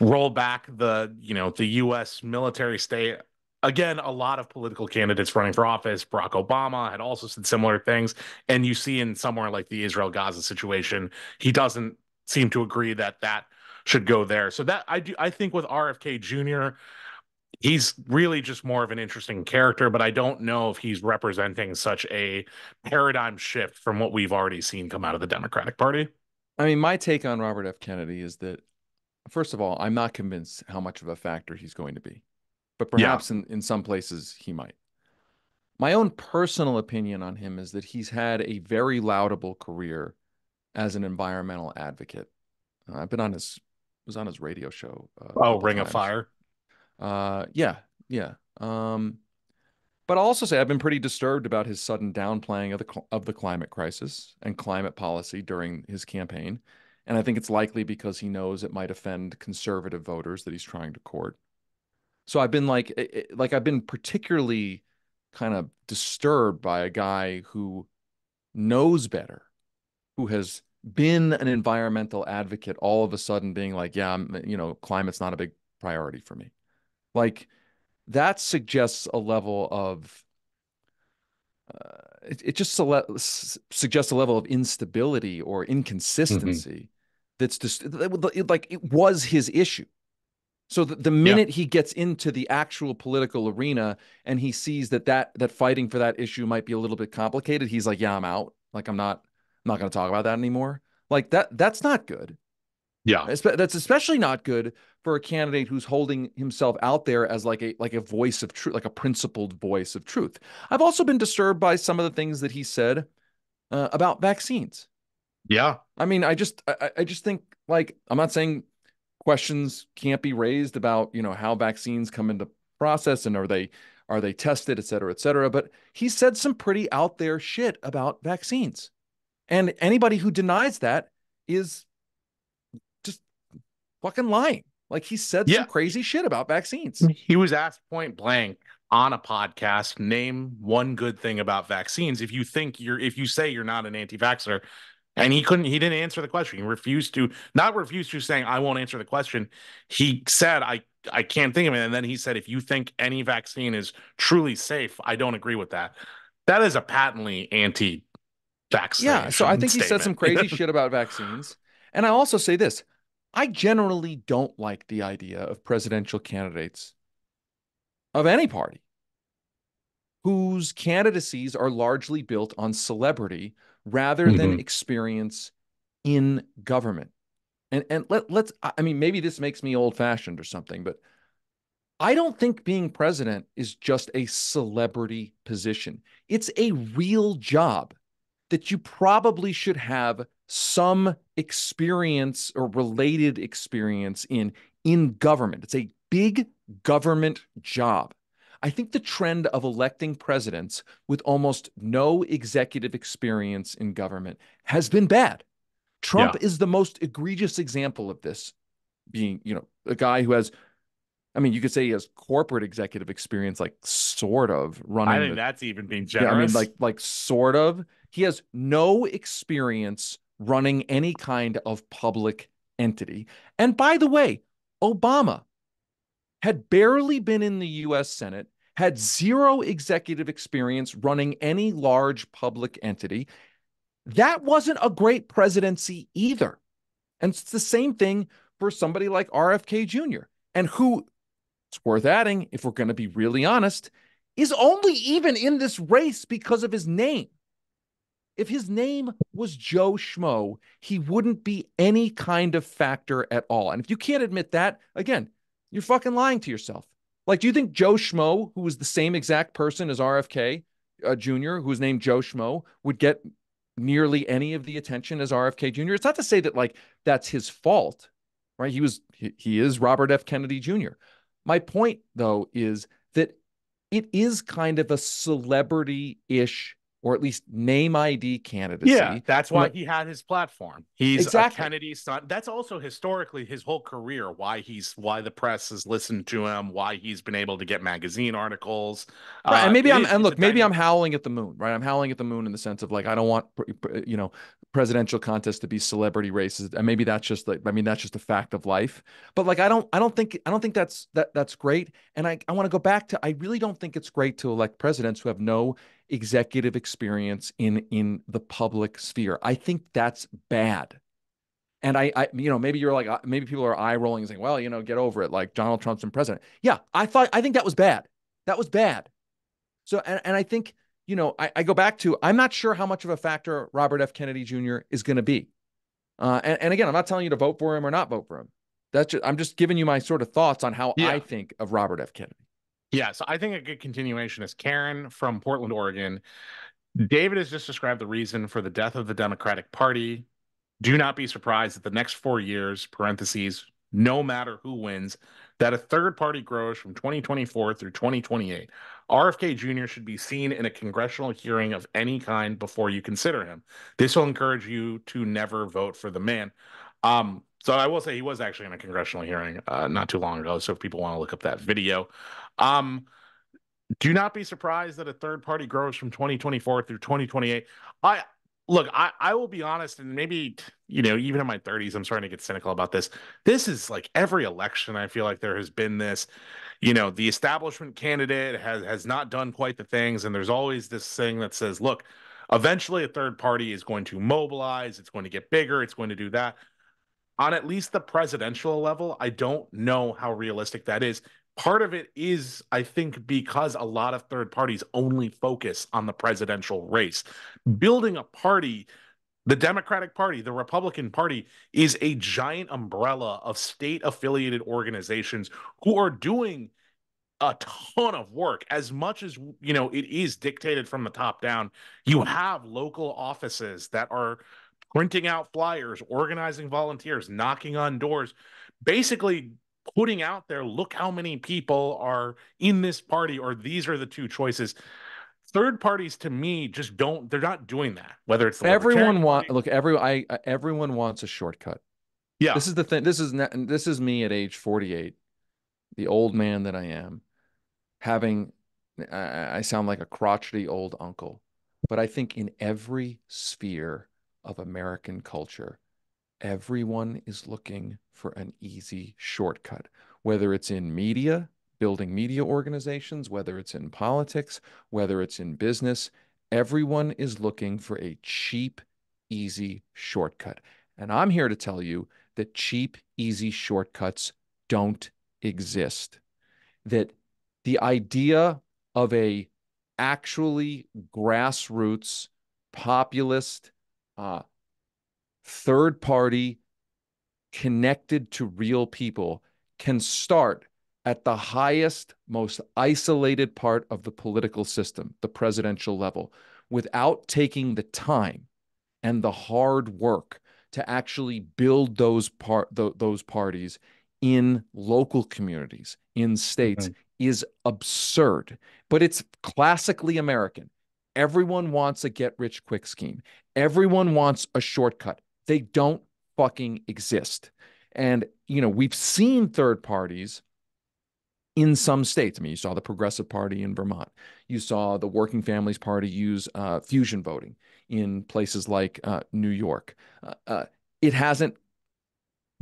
B: roll back the, you know, the U.S. military state again, a lot of political candidates running for office. Barack Obama had also said similar things. And you see in somewhere like the Israel Gaza situation, he doesn't seem to agree that that should go there. So that I do I think with RFK Jr. He's really just more of an interesting character, but I don't know if he's representing such a paradigm shift from what we've already seen come out of the Democratic Party.
A: I mean, my take on Robert F. Kennedy is that, first of all, I'm not convinced how much of a factor he's going to be, but perhaps yeah. in, in some places he might. My own personal opinion on him is that he's had a very laudable career as an environmental advocate. Uh, I've been on his was on his radio show.
B: Uh, oh, Ring times. of Fire.
A: Uh, yeah, yeah. Um, but I'll also say I've been pretty disturbed about his sudden downplaying of the of the climate crisis and climate policy during his campaign, and I think it's likely because he knows it might offend conservative voters that he's trying to court. So I've been like, like I've been particularly kind of disturbed by a guy who knows better who has been an environmental advocate all of a sudden being like, yeah, I'm, you know, climate's not a big priority for me. Like that suggests a level of, uh, it, it just suggests a level of instability or inconsistency mm-hmm. that's just like it was his issue. So the, the minute yeah. he gets into the actual political arena and he sees that that that fighting for that issue might be a little bit complicated, he's like, yeah, I'm out. Like I'm not I'm not going to talk about that anymore. Like that that's not good.
B: Yeah.
A: That's especially not good for a candidate who's holding himself out there as like a like a voice of truth, like a principled voice of truth. I've also been disturbed by some of the things that he said uh, about vaccines.
B: Yeah.
A: I mean, I just I, I just think like I'm not saying questions can't be raised about, you know, how vaccines come into process and are they are they tested, et cetera, et cetera. But he said some pretty out there shit about vaccines. And anybody who denies that is just fucking lying. Like he said yeah. some crazy shit about vaccines.
B: He was asked point blank on a podcast, name one good thing about vaccines. If you think you're, if you say you're not an anti vaxxer, and he couldn't, he didn't answer the question. He refused to, not refused to saying, I won't answer the question. He said, I, I can't think of it. And then he said, if you think any vaccine is truly safe, I don't agree with that. That is a patently anti vaccine.
A: Yeah. So I think statement. he said some crazy shit about vaccines. And I also say this I generally don't like the idea of presidential candidates of any party whose candidacies are largely built on celebrity rather mm-hmm. than experience in government. And and let let's I mean maybe this makes me old fashioned or something, but I don't think being president is just a celebrity position. It's a real job that you probably should have some experience or related experience in in government. It's a big government job. I think the trend of electing presidents with almost no executive experience in government has been bad. Trump yeah. is the most egregious example of this, being, you know, a guy who has, I mean, you could say he has corporate executive experience, like sort of running. I
B: think the, that's even being generous. Yeah,
A: I mean, like, like sort of. He has no experience running any kind of public entity. And by the way, Obama had barely been in the US Senate, had zero executive experience running any large public entity. That wasn't a great presidency either. And it's the same thing for somebody like RFK Jr., and who, it's worth adding, if we're going to be really honest, is only even in this race because of his name. If his name was Joe Schmo, he wouldn't be any kind of factor at all. And if you can't admit that, again, you're fucking lying to yourself. Like, do you think Joe Schmo, who was the same exact person as RFK uh, Jr., who was named Joe Schmo, would get nearly any of the attention as RFK Jr.? It's not to say that like that's his fault, right? He was he, he is Robert F. Kennedy Jr. My point though is that it is kind of a celebrity-ish or at least name ID candidacy.
B: Yeah, that's why he had his platform. He's exactly. a Kennedy son. That's also historically his whole career. Why he's why the press has listened to him. Why he's been able to get magazine articles.
A: Right, uh, and maybe I'm and look, maybe I'm howling at the moon. Right, I'm howling at the moon in the sense of like I don't want you know presidential contests to be celebrity races, and maybe that's just like I mean that's just a fact of life. But like I don't I don't think I don't think that's that that's great. And I I want to go back to I really don't think it's great to elect presidents who have no executive experience in in the public sphere. I think that's bad. And I, I, you know, maybe you're like, uh, maybe people are eye rolling and saying, well, you know, get over it. Like Donald Trump's been president. Yeah, I thought, I think that was bad. That was bad. So, and, and I think, you know, I, I go back to, I'm not sure how much of a factor Robert F. Kennedy Jr. is going to be. Uh, and, and again, I'm not telling you to vote for him or not vote for him. That's just, I'm just giving you my sort of thoughts on how yeah. I think of Robert F. Kennedy.
B: Yeah, so I think a good continuation is Karen from Portland, Oregon. David has just described the reason for the death of the Democratic Party. Do not be surprised that the next four years, parentheses, no matter who wins, that a third party grows from 2024 through 2028. RFK Jr. should be seen in a congressional hearing of any kind before you consider him. This will encourage you to never vote for the man. Um, so I will say he was actually in a congressional hearing uh, not too long ago. So if people want to look up that video, um, do not be surprised that a third party grows from 2024 through 2028. I look, I, I will be honest, and maybe you know, even in my 30s, I'm starting to get cynical about this. This is like every election. I feel like there has been this, you know, the establishment candidate has has not done quite the things, and there's always this thing that says, look, eventually a third party is going to mobilize, it's going to get bigger, it's going to do that. On at least the presidential level, I don't know how realistic that is part of it is i think because a lot of third parties only focus on the presidential race. Building a party The Democratic Party, the Republican Party is a giant umbrella of state affiliated organizations who are doing a ton of work. As much as you know it is dictated from the top down you have local offices that are printing out flyers organizing volunteers knocking on doors basically putting out there look how many people are in this party or these are the two choices. Third parties to me just don't they're not doing that whether it's
A: everyone want look every i everyone wants a shortcut.
B: Yeah.
A: This is the thing this is not, this is me at age 48 the old man that i am having I, I sound like a crotchety old uncle but i think in every sphere of american culture everyone is looking for an easy shortcut whether it's in media building media organizations, whether it's in politics, whether it's in business, everyone is looking for a cheap, easy shortcut. And I'm here to tell you that cheap, easy shortcuts don't exist. That the idea of a actually grassroots, populist, uh, third party, connected to real people can start at the highest, most isolated part of the political system, the presidential level, without taking the time and the hard work to actually build those part th- those parties in local communities, in states, is absurd. But it's classically American. Everyone wants a get rich quick scheme. Everyone wants a shortcut. They don't fucking exist. And, you know, we've seen third parties in some states. I mean, you saw the Progressive Party in Vermont. You saw the Working Families Party use uh, fusion voting in places like uh, New York. Uh, uh, it hasn't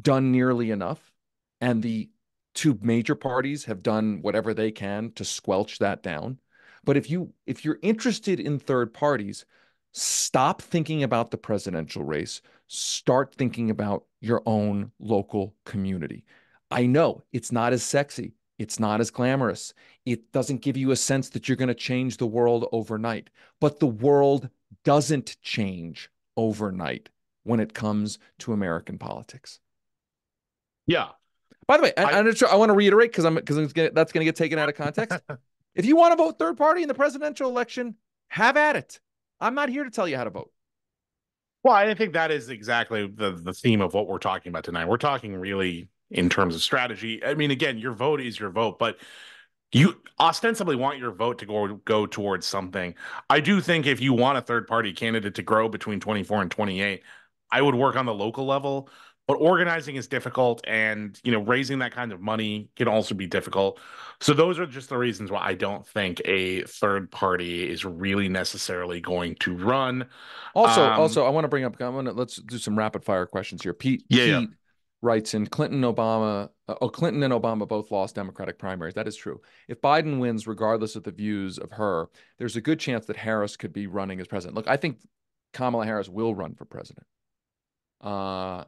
A: done nearly enough. And the two major parties have done whatever they can to squelch that down. But if you if you're interested in third parties, stop thinking about the presidential race. Start thinking about your own local community. I know it's not as sexy. It's not as glamorous. It doesn't give you a sense that you're going to change the world overnight. But the world doesn't change overnight when it comes to American politics.
B: Yeah.
A: By the way, I, I, I want to reiterate because I'm because that's going to get taken out of context. if you want to vote third party in the presidential election, have at it. I'm not here to tell you how to vote.
B: Well, I think that is exactly the the theme of what we're talking about tonight. We're talking really in terms of strategy. I mean, again, your vote is your vote, but you ostensibly want your vote to go go towards something. I do think if you want a third party candidate to grow between 24 and 28, I would work on the local level. But organizing is difficult, and you know, raising that kind of money can also be difficult. So those are just the reasons why I don't think a third party is really necessarily going to run.
A: Also, um, also, I want to bring up. I want to let's do some rapid fire questions here. Pete,
B: yeah,
A: Pete
B: yeah
A: writes in Clinton, and Obama, uh, oh, Clinton and Obama both lost Democratic primaries. That is true. If Biden wins, regardless of the views of her, there's a good chance that Harris could be running as president. Look, I think Kamala Harris will run for president uh,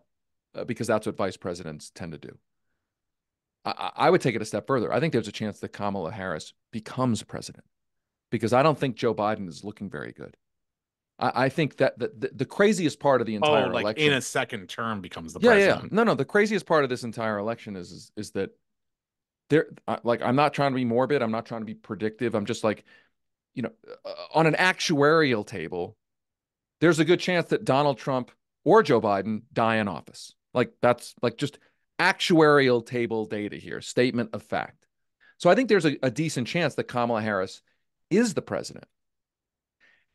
A: uh because that's what vice presidents tend to do. I, I would take it a step further. I think there's a chance that Kamala Harris becomes president because I don't think Joe Biden is looking very good. I, I think that the, the, the, craziest part of the oh, entire
B: oh, like
A: election
B: in a second term becomes the
A: yeah,
B: president.
A: Yeah, no, no. The craziest part of this entire election is is, is that there. Like, I'm not trying to be morbid. I'm not trying to be predictive. I'm just like, you know, uh, on an actuarial table, there's a good chance that Donald Trump or Joe Biden die in office. Like that's like just actuarial table data here, statement of fact. So I think there's a, a decent chance that Kamala Harris is the president.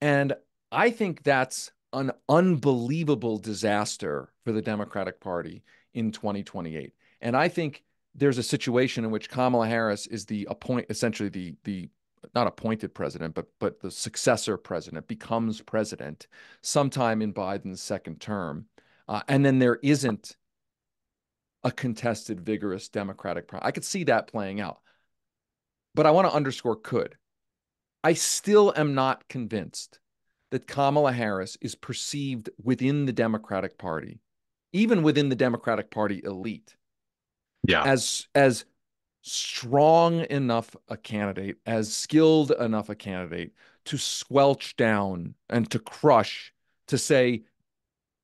A: And I think that's an unbelievable disaster for the Democratic Party in 2028. And I think there's a situation in which Kamala Harris is the appoint essentially the the not appointed president, but but the successor president becomes president sometime in Biden's second term, uh, and then there isn't a contested, vigorous Democratic. I could see that playing out, but I want to underscore could. I still am not convinced that Kamala Harris is perceived within the Democratic Party, even within the Democratic Party elite,
B: yeah.
A: as as strong enough a candidate, as skilled enough a candidate to squelch down and to crush, to say,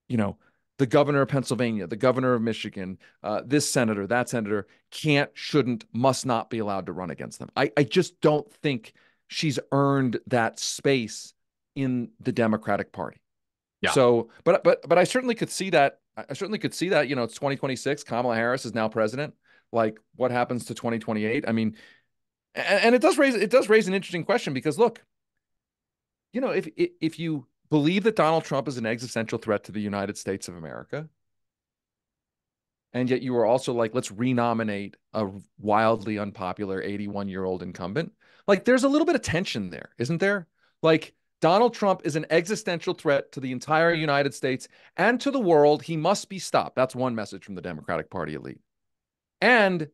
A: you know, the governor of Pennsylvania, the governor of Michigan, uh, this senator, that senator can't, shouldn't, must not be allowed to run against them. I, I just don't think she's earned that space in the Democratic Party. Yeah. So, but but but I certainly could see that. I certainly could see that. You know, it's 2026. Kamala Harris is now president. Like, what happens to 2028? I mean, and, and it does raise it does raise an interesting question because look, you know, if if you believe that Donald Trump is an existential threat to the United States of America, and yet you are also like, let's renominate a wildly unpopular 81 year old incumbent. Like, there's a little bit of tension there, isn't there? Like, Donald Trump is an existential threat to the entire United States and to the world. He must be stopped. That's one message from the Democratic Party elite. And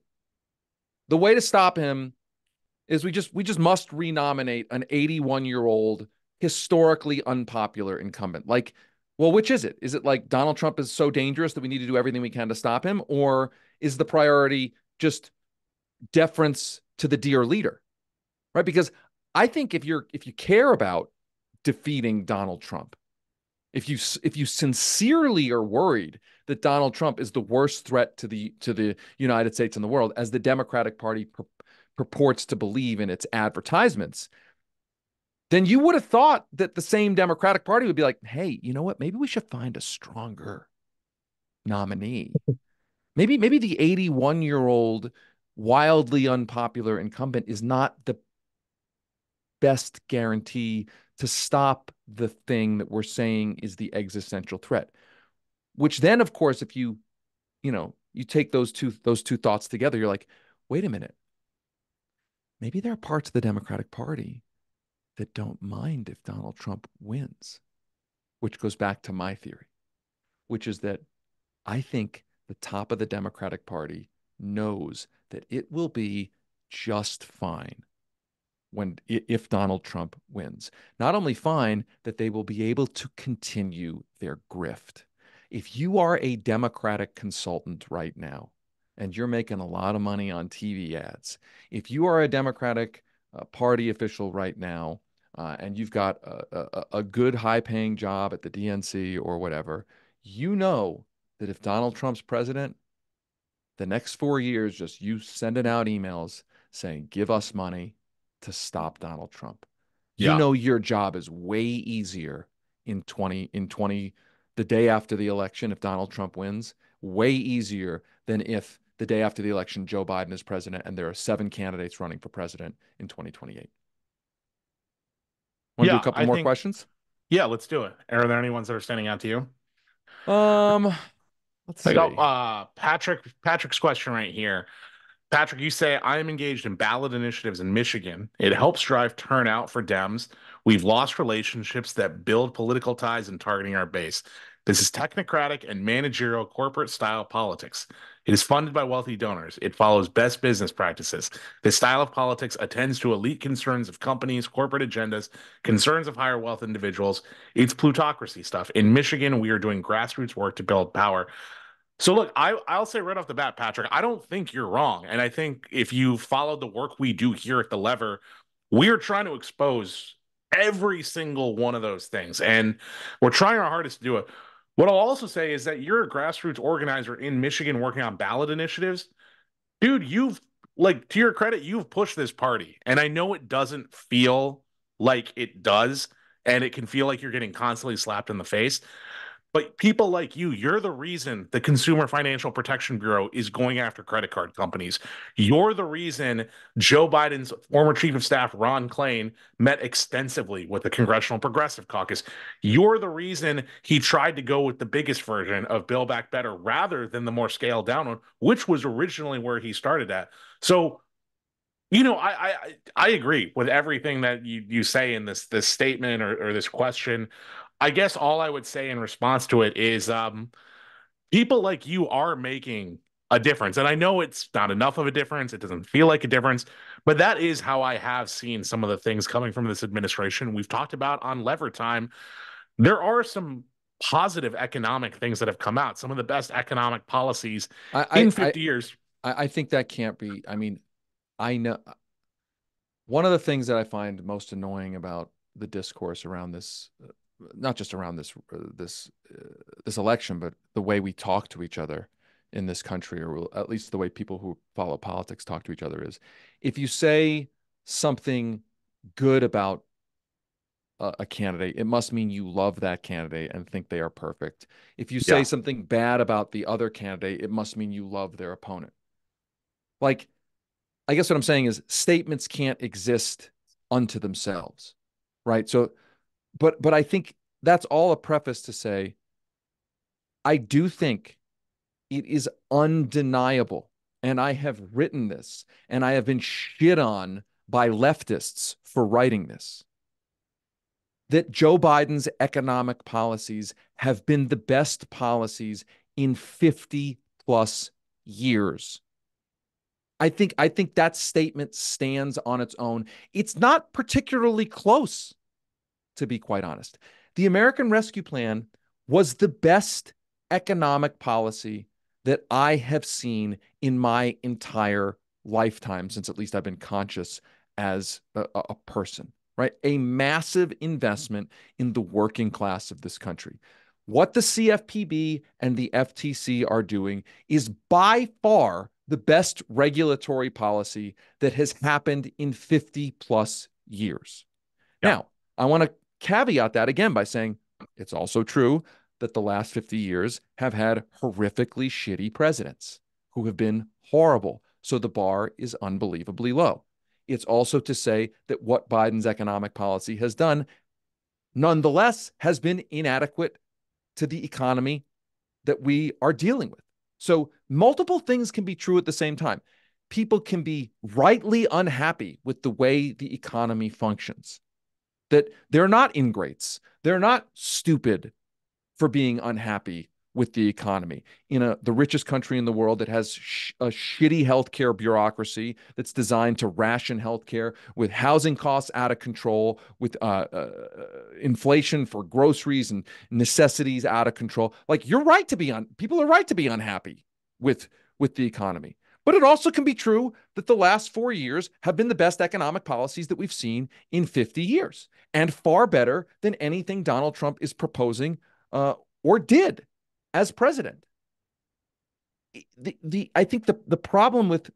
A: the way to stop him is we just we just must renominate an 81 year old historically unpopular incumbent. Like, well, which is it? Is it like Donald Trump is so dangerous that we need to do everything we can to stop him, or is the priority just deference to the dear leader? Right? Because I think if you're if you care about defeating Donald Trump, if you if you sincerely are worried that Donald Trump is the worst threat to the to the United States and the world, as the Democratic Party pur- purports to believe in its advertisements, then you would have thought that the same Democratic Party would be like, "Hey, you know what? Maybe we should find a stronger nominee. maybe maybe the 81 year old wildly unpopular incumbent is not the best guarantee to stop the thing that we're saying is the existential threat which then of course if you you know you take those two those two thoughts together you're like wait a minute maybe there are parts of the democratic party that don't mind if donald trump wins which goes back to my theory which is that i think the top of the democratic party knows that it will be just fine when if Donald Trump wins. Not only fine that they will be able to continue their grift. If you are a Democratic consultant right now and you're making a lot of money on TV ads, if you are a Democratic uh, Party official right now uh, and you've got a, a, a good high paying job at the DNC or whatever, you know that if Donald Trump's president, the next four years, just you sending out emails saying, give us money, to stop Donald Trump. Yeah. You know your job is way easier in 20 in 20 the day after the election if Donald Trump wins, way easier than if the day after the election Joe Biden is president and there are seven candidates running for president in 2028. Want to do a couple I more think, questions?
B: Yeah, let's do it. Are there any ones that are standing out to
A: you? Um, let's see.
B: Got, uh, Patrick Patrick's question right here. Patrick, you say I am engaged in ballot initiatives in Michigan. It helps drive turnout for Dems. We've lost relationships that build political ties and targeting our base. This is technocratic and managerial corporate style politics. It is funded by wealthy donors. It follows best business practices. This style of politics attends to elite concerns of companies, corporate agendas, concerns of higher wealth individuals. It's plutocracy stuff. In Michigan, we are doing grassroots work to build power. So look, I I'll say right off the bat, Patrick, I don't think you're wrong, and I think if you follow the work we do here at the Lever, we're trying to expose every single one of those things, and we're trying our hardest to do it. What I'll also say is that you're a grassroots organizer in Michigan working on ballot initiatives, dude. You've like to your credit, you've pushed this party, and I know it doesn't feel like it does, and it can feel like you're getting constantly slapped in the face. But people like you, you're the reason the Consumer Financial Protection Bureau is going after credit card companies. You're the reason Joe Biden's former chief of staff, Ron Klain, met extensively with the Congressional Progressive Caucus. You're the reason he tried to go with the biggest version of Build Back Better rather than the more scaled down one, which was originally where he started at. So, you know, I I I agree with everything that you you say in this this statement or, or this question. I guess all I would say in response to it is um, people like you are making a difference. And I know it's not enough of a difference. It doesn't feel like a difference, but that is how I have seen some of the things coming from this administration. We've talked about on Lever Time. There are some positive economic things that have come out, some of the best economic policies I, in 50
A: I,
B: years.
A: I, I think that can't be. I mean, I know one of the things that I find most annoying about the discourse around this not just around this uh, this uh, this election, but the way we talk to each other in this country, or at least the way people who follow politics talk to each other, is if you say something good about a, a candidate, it must mean you love that candidate and think they are perfect. If you say yeah. something bad about the other candidate, it must mean you love their opponent. Like, I guess what I'm saying is statements can't exist unto themselves, right? So, but but I think that's all a preface to say. I do think it is undeniable, and I have written this, and I have been shit on by leftists for writing this that Joe Biden's economic policies have been the best policies in 50 plus years. I think I think that statement stands on its own. It's not particularly close to be quite honest. The American Rescue Plan was the best economic policy that I have seen in my entire lifetime since at least I've been conscious as a, a person right? A massive investment in the working class of this country. What the CFPB and the FTC are doing is by far the best regulatory policy that has happened in 50 plus years. Yeah. Now, I want to caveat that again by saying it's also true that the last 50 years have had horrifically shitty presidents who have been horrible. So the bar is unbelievably low. It's also to say that what Biden's economic policy has done, nonetheless, has been inadequate to the economy that we are dealing with. So, multiple things can be true at the same time. People can be rightly unhappy with the way the economy functions, that they're not ingrates, they're not stupid for being unhappy with the economy. In a the richest country in the world that has sh- a shitty healthcare bureaucracy that's designed to ration healthcare with housing costs out of control with uh, uh, inflation for groceries and necessities out of control. Like you're right to be on people are right to be unhappy with with the economy but it also can be true that the last 4 years have been the best economic policies that we've seen in 50 years and far better than anything Donald Trump is proposing uh, or did as president. The, the I think the the problem with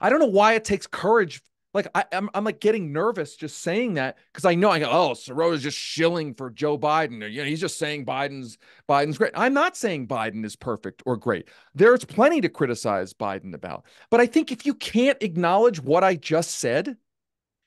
A: I don't know why it takes courage. Like I, I'm, I'm like getting nervous just saying that because I know I go, oh, Sirota's just shilling for Joe Biden, or you know, he's just saying Biden's Biden's great. I'm not saying Biden is perfect or great. There's plenty to criticize Biden about, but I think if you can't acknowledge what I just said,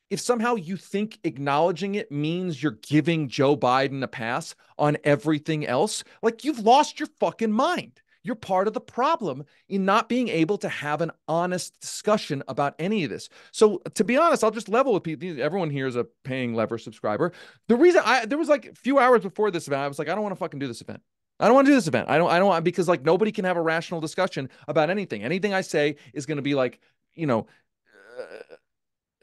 A: if somehow you think acknowledging it means you're giving Joe Biden a pass on everything else, like you've lost your fucking mind. You're part of the problem in not being able to have an honest discussion about any of this. So, to be honest, I'll just level with people. Everyone here is a paying lever subscriber. The reason I there was like a few hours before this event, I was like, I don't want to fucking do this event. I don't want to do this event. I don't. I don't want because like nobody can have a rational discussion about anything. Anything I say is going to be like, you know, uh,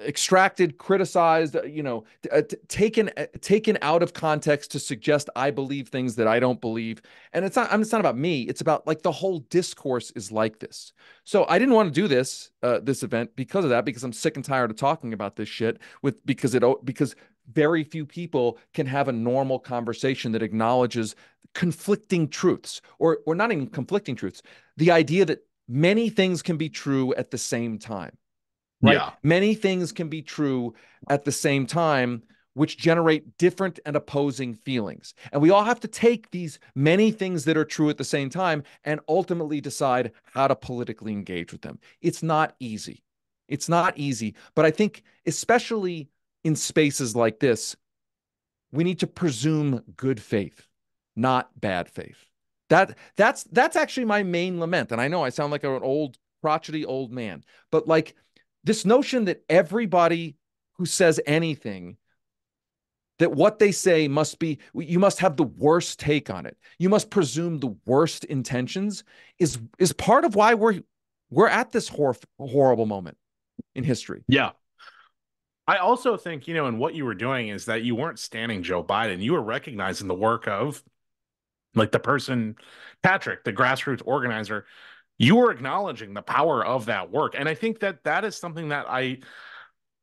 A: extracted, criticized, uh, you know, uh, taken uh, taken out of context to suggest I believe things that I don't believe. And it's not. It's not about me. It's about like the whole discourse is like this. So I didn't want to do this uh, this event because of that. Because I'm sick and tired of talking about this shit. With because it because very few people can have a normal conversation that acknowledges conflicting truths or or not even conflicting truths. The idea that many things can be true at the same time right? Yeah. Many things can be true at the same time, which generate different and opposing feelings. And we all have to take these many things that are true at the same time and ultimately decide how to politically engage with them. It's not easy. It's not easy. But I think, especially in spaces like this, we need to presume good faith, not bad faith. That that's that's actually my main lament. And I know I sound like an old crotchety old man, but like this notion that everybody who says anything that what they say must be you must have the worst take on it. You must presume the worst intentions is is part of why we're we're at this hor- horrible moment in history.
B: Yeah. I also think you know and what you were doing is that you weren't standing joe biden. You were recognizing the work of like the person patrick the grassroots organizer you are acknowledging the power of that work and i think that that is something that i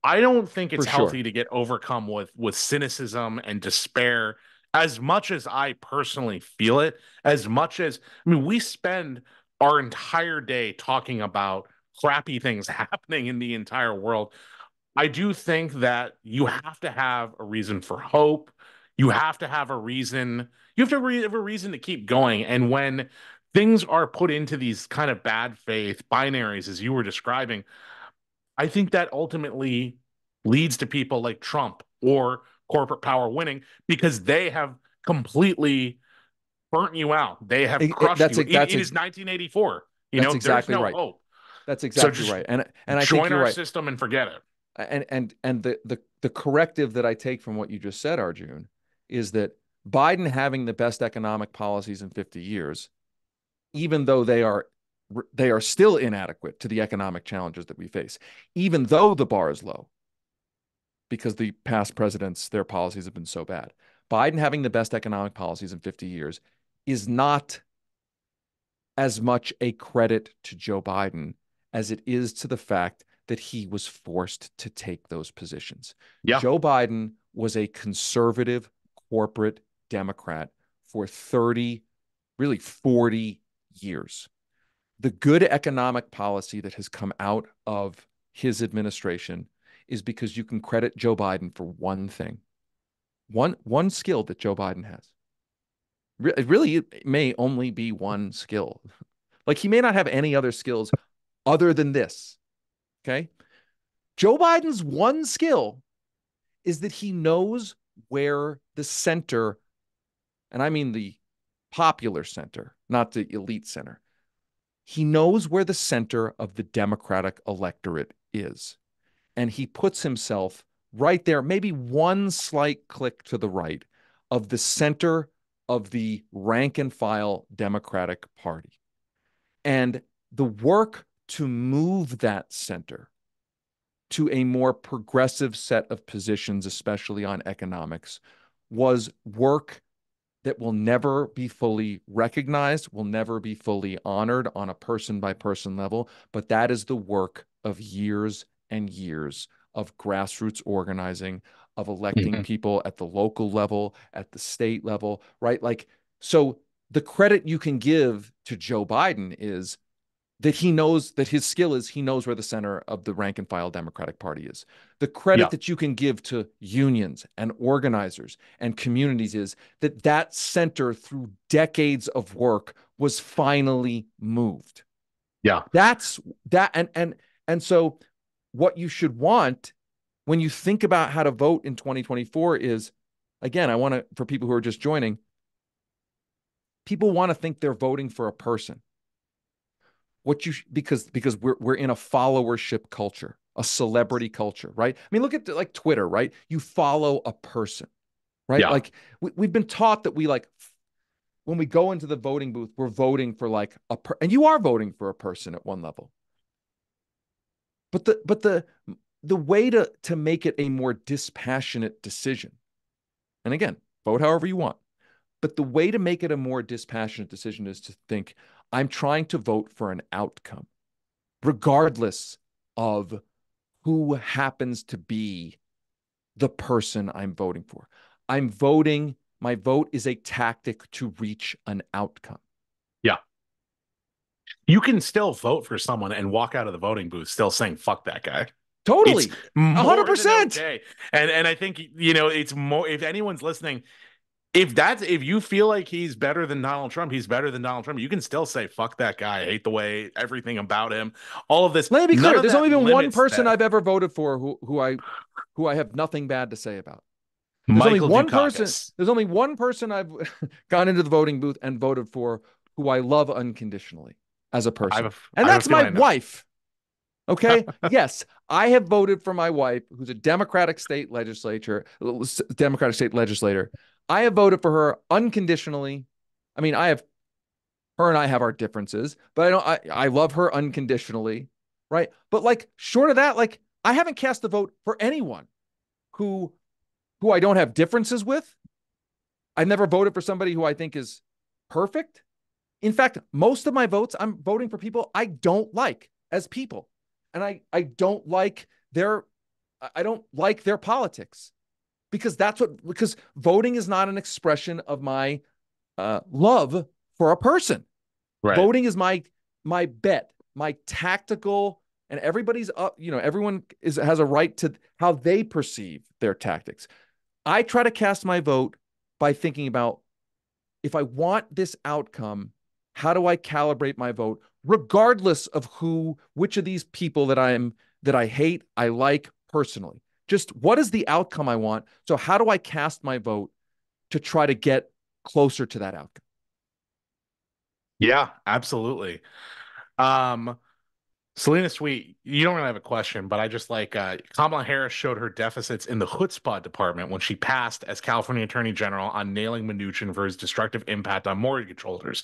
B: I don't think it's
A: For
B: healthy
A: sure.
B: to get overcome with with cynicism and despair as much as I personally feel it, as much as I mean, we spend our entire day talking about crappy things happening in the entire world. I do think that you have to have a reason for hope. You have to have a reason. You have to re- have a reason to keep going. And when things are put into these kind of bad faith binaries, as you were describing, I think that ultimately leads to people like Trump or corporate power winning because they have completely burnt you out. They have
A: It- it-
B: crushed
A: that's
B: you. It-
A: that's
B: it
A: a-
B: is 1984. You
A: That's
B: know,
A: exactly
B: there's no
A: right.
B: hope.
A: That's exactly
B: just
A: right. And and I
B: Join
A: think you're
B: our
A: right.
B: system and forget it.
A: and and and the the the corrective that I take from what you just said, Arjun, is that Biden having the best economic policies in 50 years, even though they are they are still inadequate to the economic challenges that we face, even though the bar is low, because the past presidents their policies have been so bad. Biden having the best economic policies in 50 years is not as much a credit to Joe Biden as it is to the fact that he was forced to take those positions.
B: Yeah.
A: Joe Biden was a conservative corporate Democrat for 30, really 40 years. The good economic policy that has come out of his administration is because you can credit Joe Biden for one thing, one one skill that Joe Biden has. Re- really it may only be one skill. Like he may not have any other skills other than this. Okay. Joe Biden's one skill is that he knows where the center, and I mean the popular center, not the elite center. He knows where the center of the Democratic electorate is. And he puts himself right there, maybe one slight click to the right of the center of the rank and file Democratic Party. And the work to move that center to a more progressive set of positions, especially on economics, was work that will never be fully recognized, will never be fully honored on a person by person level. But that is the work of years and years of grassroots organizing, of electing
B: Mhm.
A: people at the local level, at the state level, right? Like, so the credit you can give to Joe Biden is that he knows that his skill is he knows where the center of the rank and file Democratic Party is. The credit
B: Yeah.
A: that you can give to unions and organizers and communities is that that center through decades of work was finally moved.
B: Yeah.
A: That's that and and and so what you should want when you think about how to vote in 2024 is again, I want to for people who are just joining, people want to think they're voting for a person what you because because we're we're in a followership culture, a celebrity culture, right? I mean, look at like Twitter, right? You follow a person, right?
B: Yeah.
A: Like we, we've been taught that we like when we go into the voting booth, we're voting for like a per- and you are voting for a person at one level. But the but the the way to to make it a more dispassionate decision, and again, vote however you want. But the way to make it a more dispassionate decision is to think, I'm trying to vote for an outcome, regardless of who happens to be the person I'm voting for. I'm voting, my vote is a tactic to reach an outcome. Yeah.
B: You can still vote for someone and walk out of the voting booth still saying "fuck that guy."
A: Totally.
B: More
A: hundred
B: than
A: percent.
B: okay. And and I think you know it's more. If anyone's listening, if that's if you feel like he's better than Donald Trump, he's better than Donald Trump. You can still say "fuck that guy." I hate the way everything about him. All of this.
A: Let me be clear. There's only been one person
B: that.
A: I've ever voted for who who I who I have nothing bad to say about. There's
B: Michael
A: only one
B: Dukakis.
A: person. There's only one person I've gone into the voting booth and voted for who I love unconditionally as a person.
B: I have a,
A: and that's my
B: feeling I know.
A: wife. Okay. yes, I have voted for my wife, who's a Democratic state legislature, Democratic state legislator. I have voted for her unconditionally. I mean, I have her and I have our differences, but I don't. I, I love her unconditionally, right? But like, short of that, like, I haven't cast a vote for anyone who who I don't have differences with. I've never voted for somebody who I think is perfect. In fact, most of my votes, I'm voting for people I don't like as people. And I, I don't like their I don't like their politics because that's what because voting is not an expression of my uh, love for a person. Right. Voting is my my bet, my tactical, and everybody's up. You know, everyone is has a right to how they perceive their tactics. I try to cast my vote by thinking about if I want this outcome, how do I calibrate my vote, regardless of who, which of these people that I am that I hate, I like personally. Just what is the outcome I want? So how do I cast my vote to try to get closer to that outcome?
B: Yeah, absolutely. Um, Selena Sweet, you don't really have a question, but I just like uh, Kamala Harris showed her deficits in the chutzpah department when she passed as California Attorney General on nailing Mnuchin for his destructive impact on mortgage holders.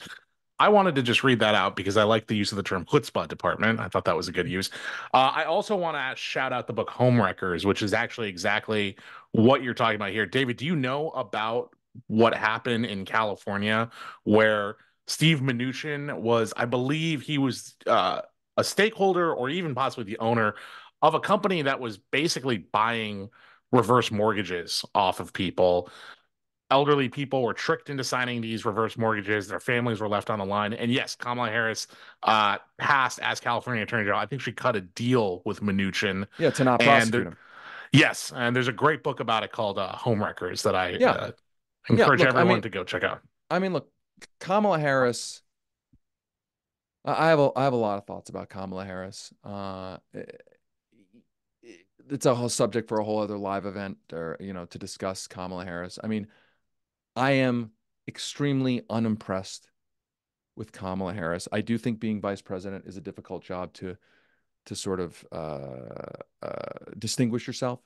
B: I wanted to just read that out because I like the use of the term chutzpah department. I thought that was a good use. Uh, I also want to shout out the book Homewreckers, which is actually exactly what you're talking about here. David, do you know about what happened in California where Steve Mnuchin was, I believe he was uh, a stakeholder or even possibly the owner of a company that was basically buying reverse mortgages off of people elderly people were tricked into signing these reverse mortgages. Their families were left on the line. And yes, Kamala Harris uh, passed as California Attorney General. I think she cut a deal with Mnuchin.
A: Yeah, to not prosecute him.
B: Yes, and there's a great book about it called uh, Homewreckers that I yeah. uh, encourage yeah, look, everyone I mean, to go check out.
A: I mean, look, Kamala Harris. I have a I have a lot of thoughts about Kamala Harris. Uh, it's a whole subject for a whole other live event, or you know, to discuss Kamala Harris. I mean, I am extremely unimpressed with Kamala Harris. I do think being vice president is a difficult job to to sort of uh, uh, distinguish yourself.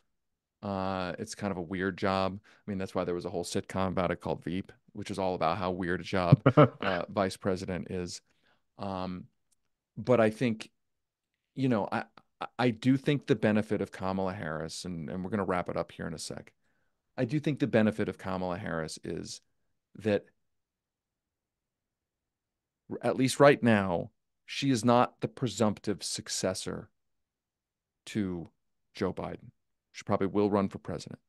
A: Uh, it's kind of a weird job. I mean, that's why there was a whole sitcom about it called Veep, which is all about how weird a job uh, vice president is. Um, but I think, you know, I I do think the benefit of Kamala Harris, and, and we're going to wrap it up here in a sec. I do think the benefit of Kamala Harris is that at least right now, she is not the presumptive successor to Joe Biden. She probably will run for president.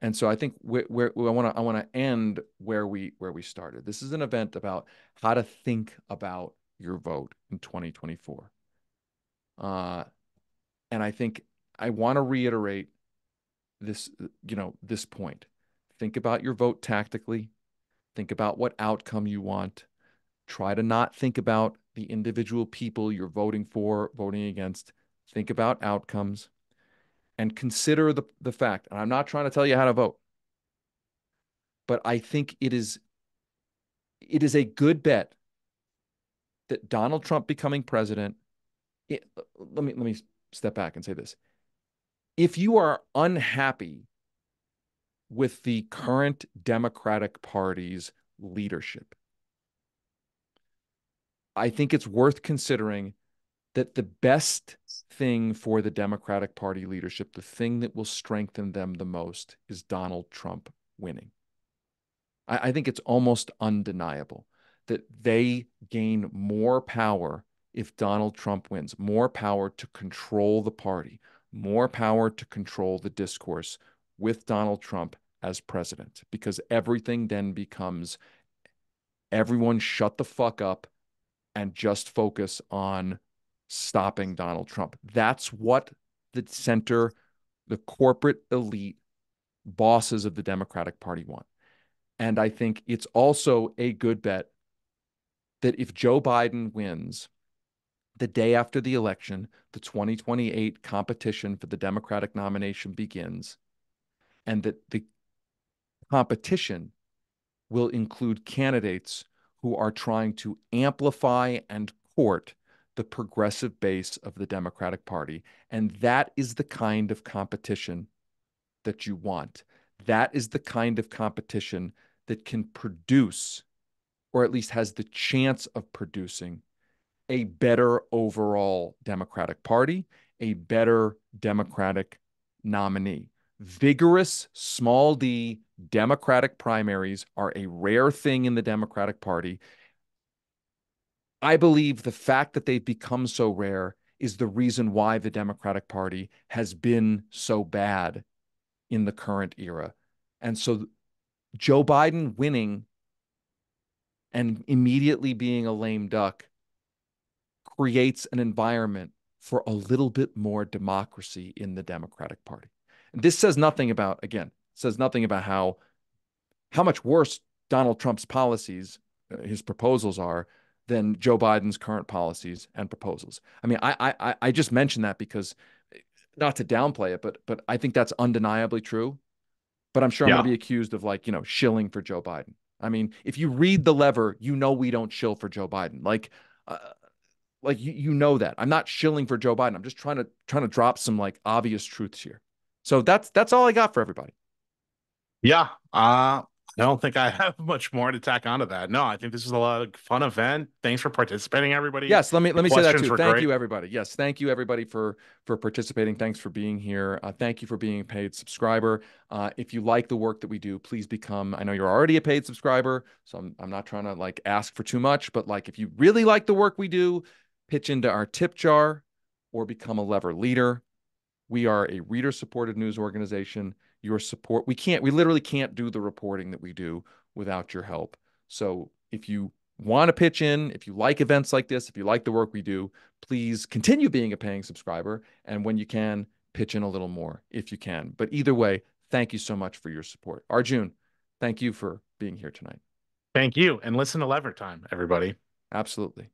A: And so I think where I want to I want to end where we where we started. This is an event about how to think about your vote in 2024. Uh, and I think I want to reiterate this you know this point. Think about your vote tactically. Think about what outcome you want. Try to not think about the individual people you're voting for voting against. Think about outcomes and consider the, the fact and i'm not trying to tell you how to vote but i think it is it is a good bet that donald trump becoming president it, let me let me step back and say this if you are unhappy with the current Democratic Party's leadership, I think it's worth considering that the best thing for the Democratic Party leadership, the thing that will strengthen them the most, is Donald Trump winning. I, I think it's almost undeniable that they gain more power if Donald Trump wins, more power to control the party, more power to control the discourse with Donald Trump as president because everything then becomes everyone shut the fuck up and just focus on stopping Donald Trump. That's what the center, the corporate elite bosses of the Democratic Party want. And I think it's also a good bet that if Joe Biden wins, the day after the election, the 2028 competition for the Democratic nomination begins, and that the competition will include candidates who are trying to amplify and court the progressive base of the Democratic Party. And that is the kind of competition that you want. That is the kind of competition that can produce, or at least has the chance of producing, a better overall Democratic Party, a better Democratic nominee. Vigorous, small d Democratic primaries are a rare thing in the Democratic Party. I believe the fact that they've become so rare is the reason why the Democratic Party has been so bad in the current era. And so Joe Biden winning and immediately being a lame duck creates an environment for a little bit more democracy in the Democratic Party. And this says nothing about, again, says nothing about how how much worse Donald Trump's policies, uh, his proposals are than Joe Biden's current policies and proposals. I mean, I I I just mentioned that because not to downplay it, but but I think that's undeniably true. But I'm sure yeah. I'm to be accused of like you know shilling for Joe Biden. I mean, if you read the lever, you know we don't shill for Joe Biden. Like, uh, like you you know that I'm not shilling for Joe Biden. I'm just trying to trying to drop some like obvious truths here. So that's that's all I got for everybody.
B: Yeah, uh, I don't think I have much more to tack onto that. No, I think this is a lot of fun event. Thanks for participating, everybody.
A: Yes, let me let me say that too. Thank great. you, everybody. Yes, thank you, everybody, for for participating. Thanks for being here. Uh, thank you for being a paid subscriber. Uh, if you like the work that we do, please become. I know you're already a paid subscriber, so I'm I'm not trying to like ask for too much, but like if you really like the work we do, pitch into our tip jar or become a lever leader. We are a reader supported news organization your support. We can't, we literally can't do the reporting that we do without your help. So if you want to pitch in, if you like events like this, if you like the work we do, please continue being a paying subscriber. And when you can, pitch in a little more if you can. But either way, thank you so much for your support. Arjun, thank you for being here tonight.
B: Thank you. And listen to Lever Time, everybody.
A: Absolutely.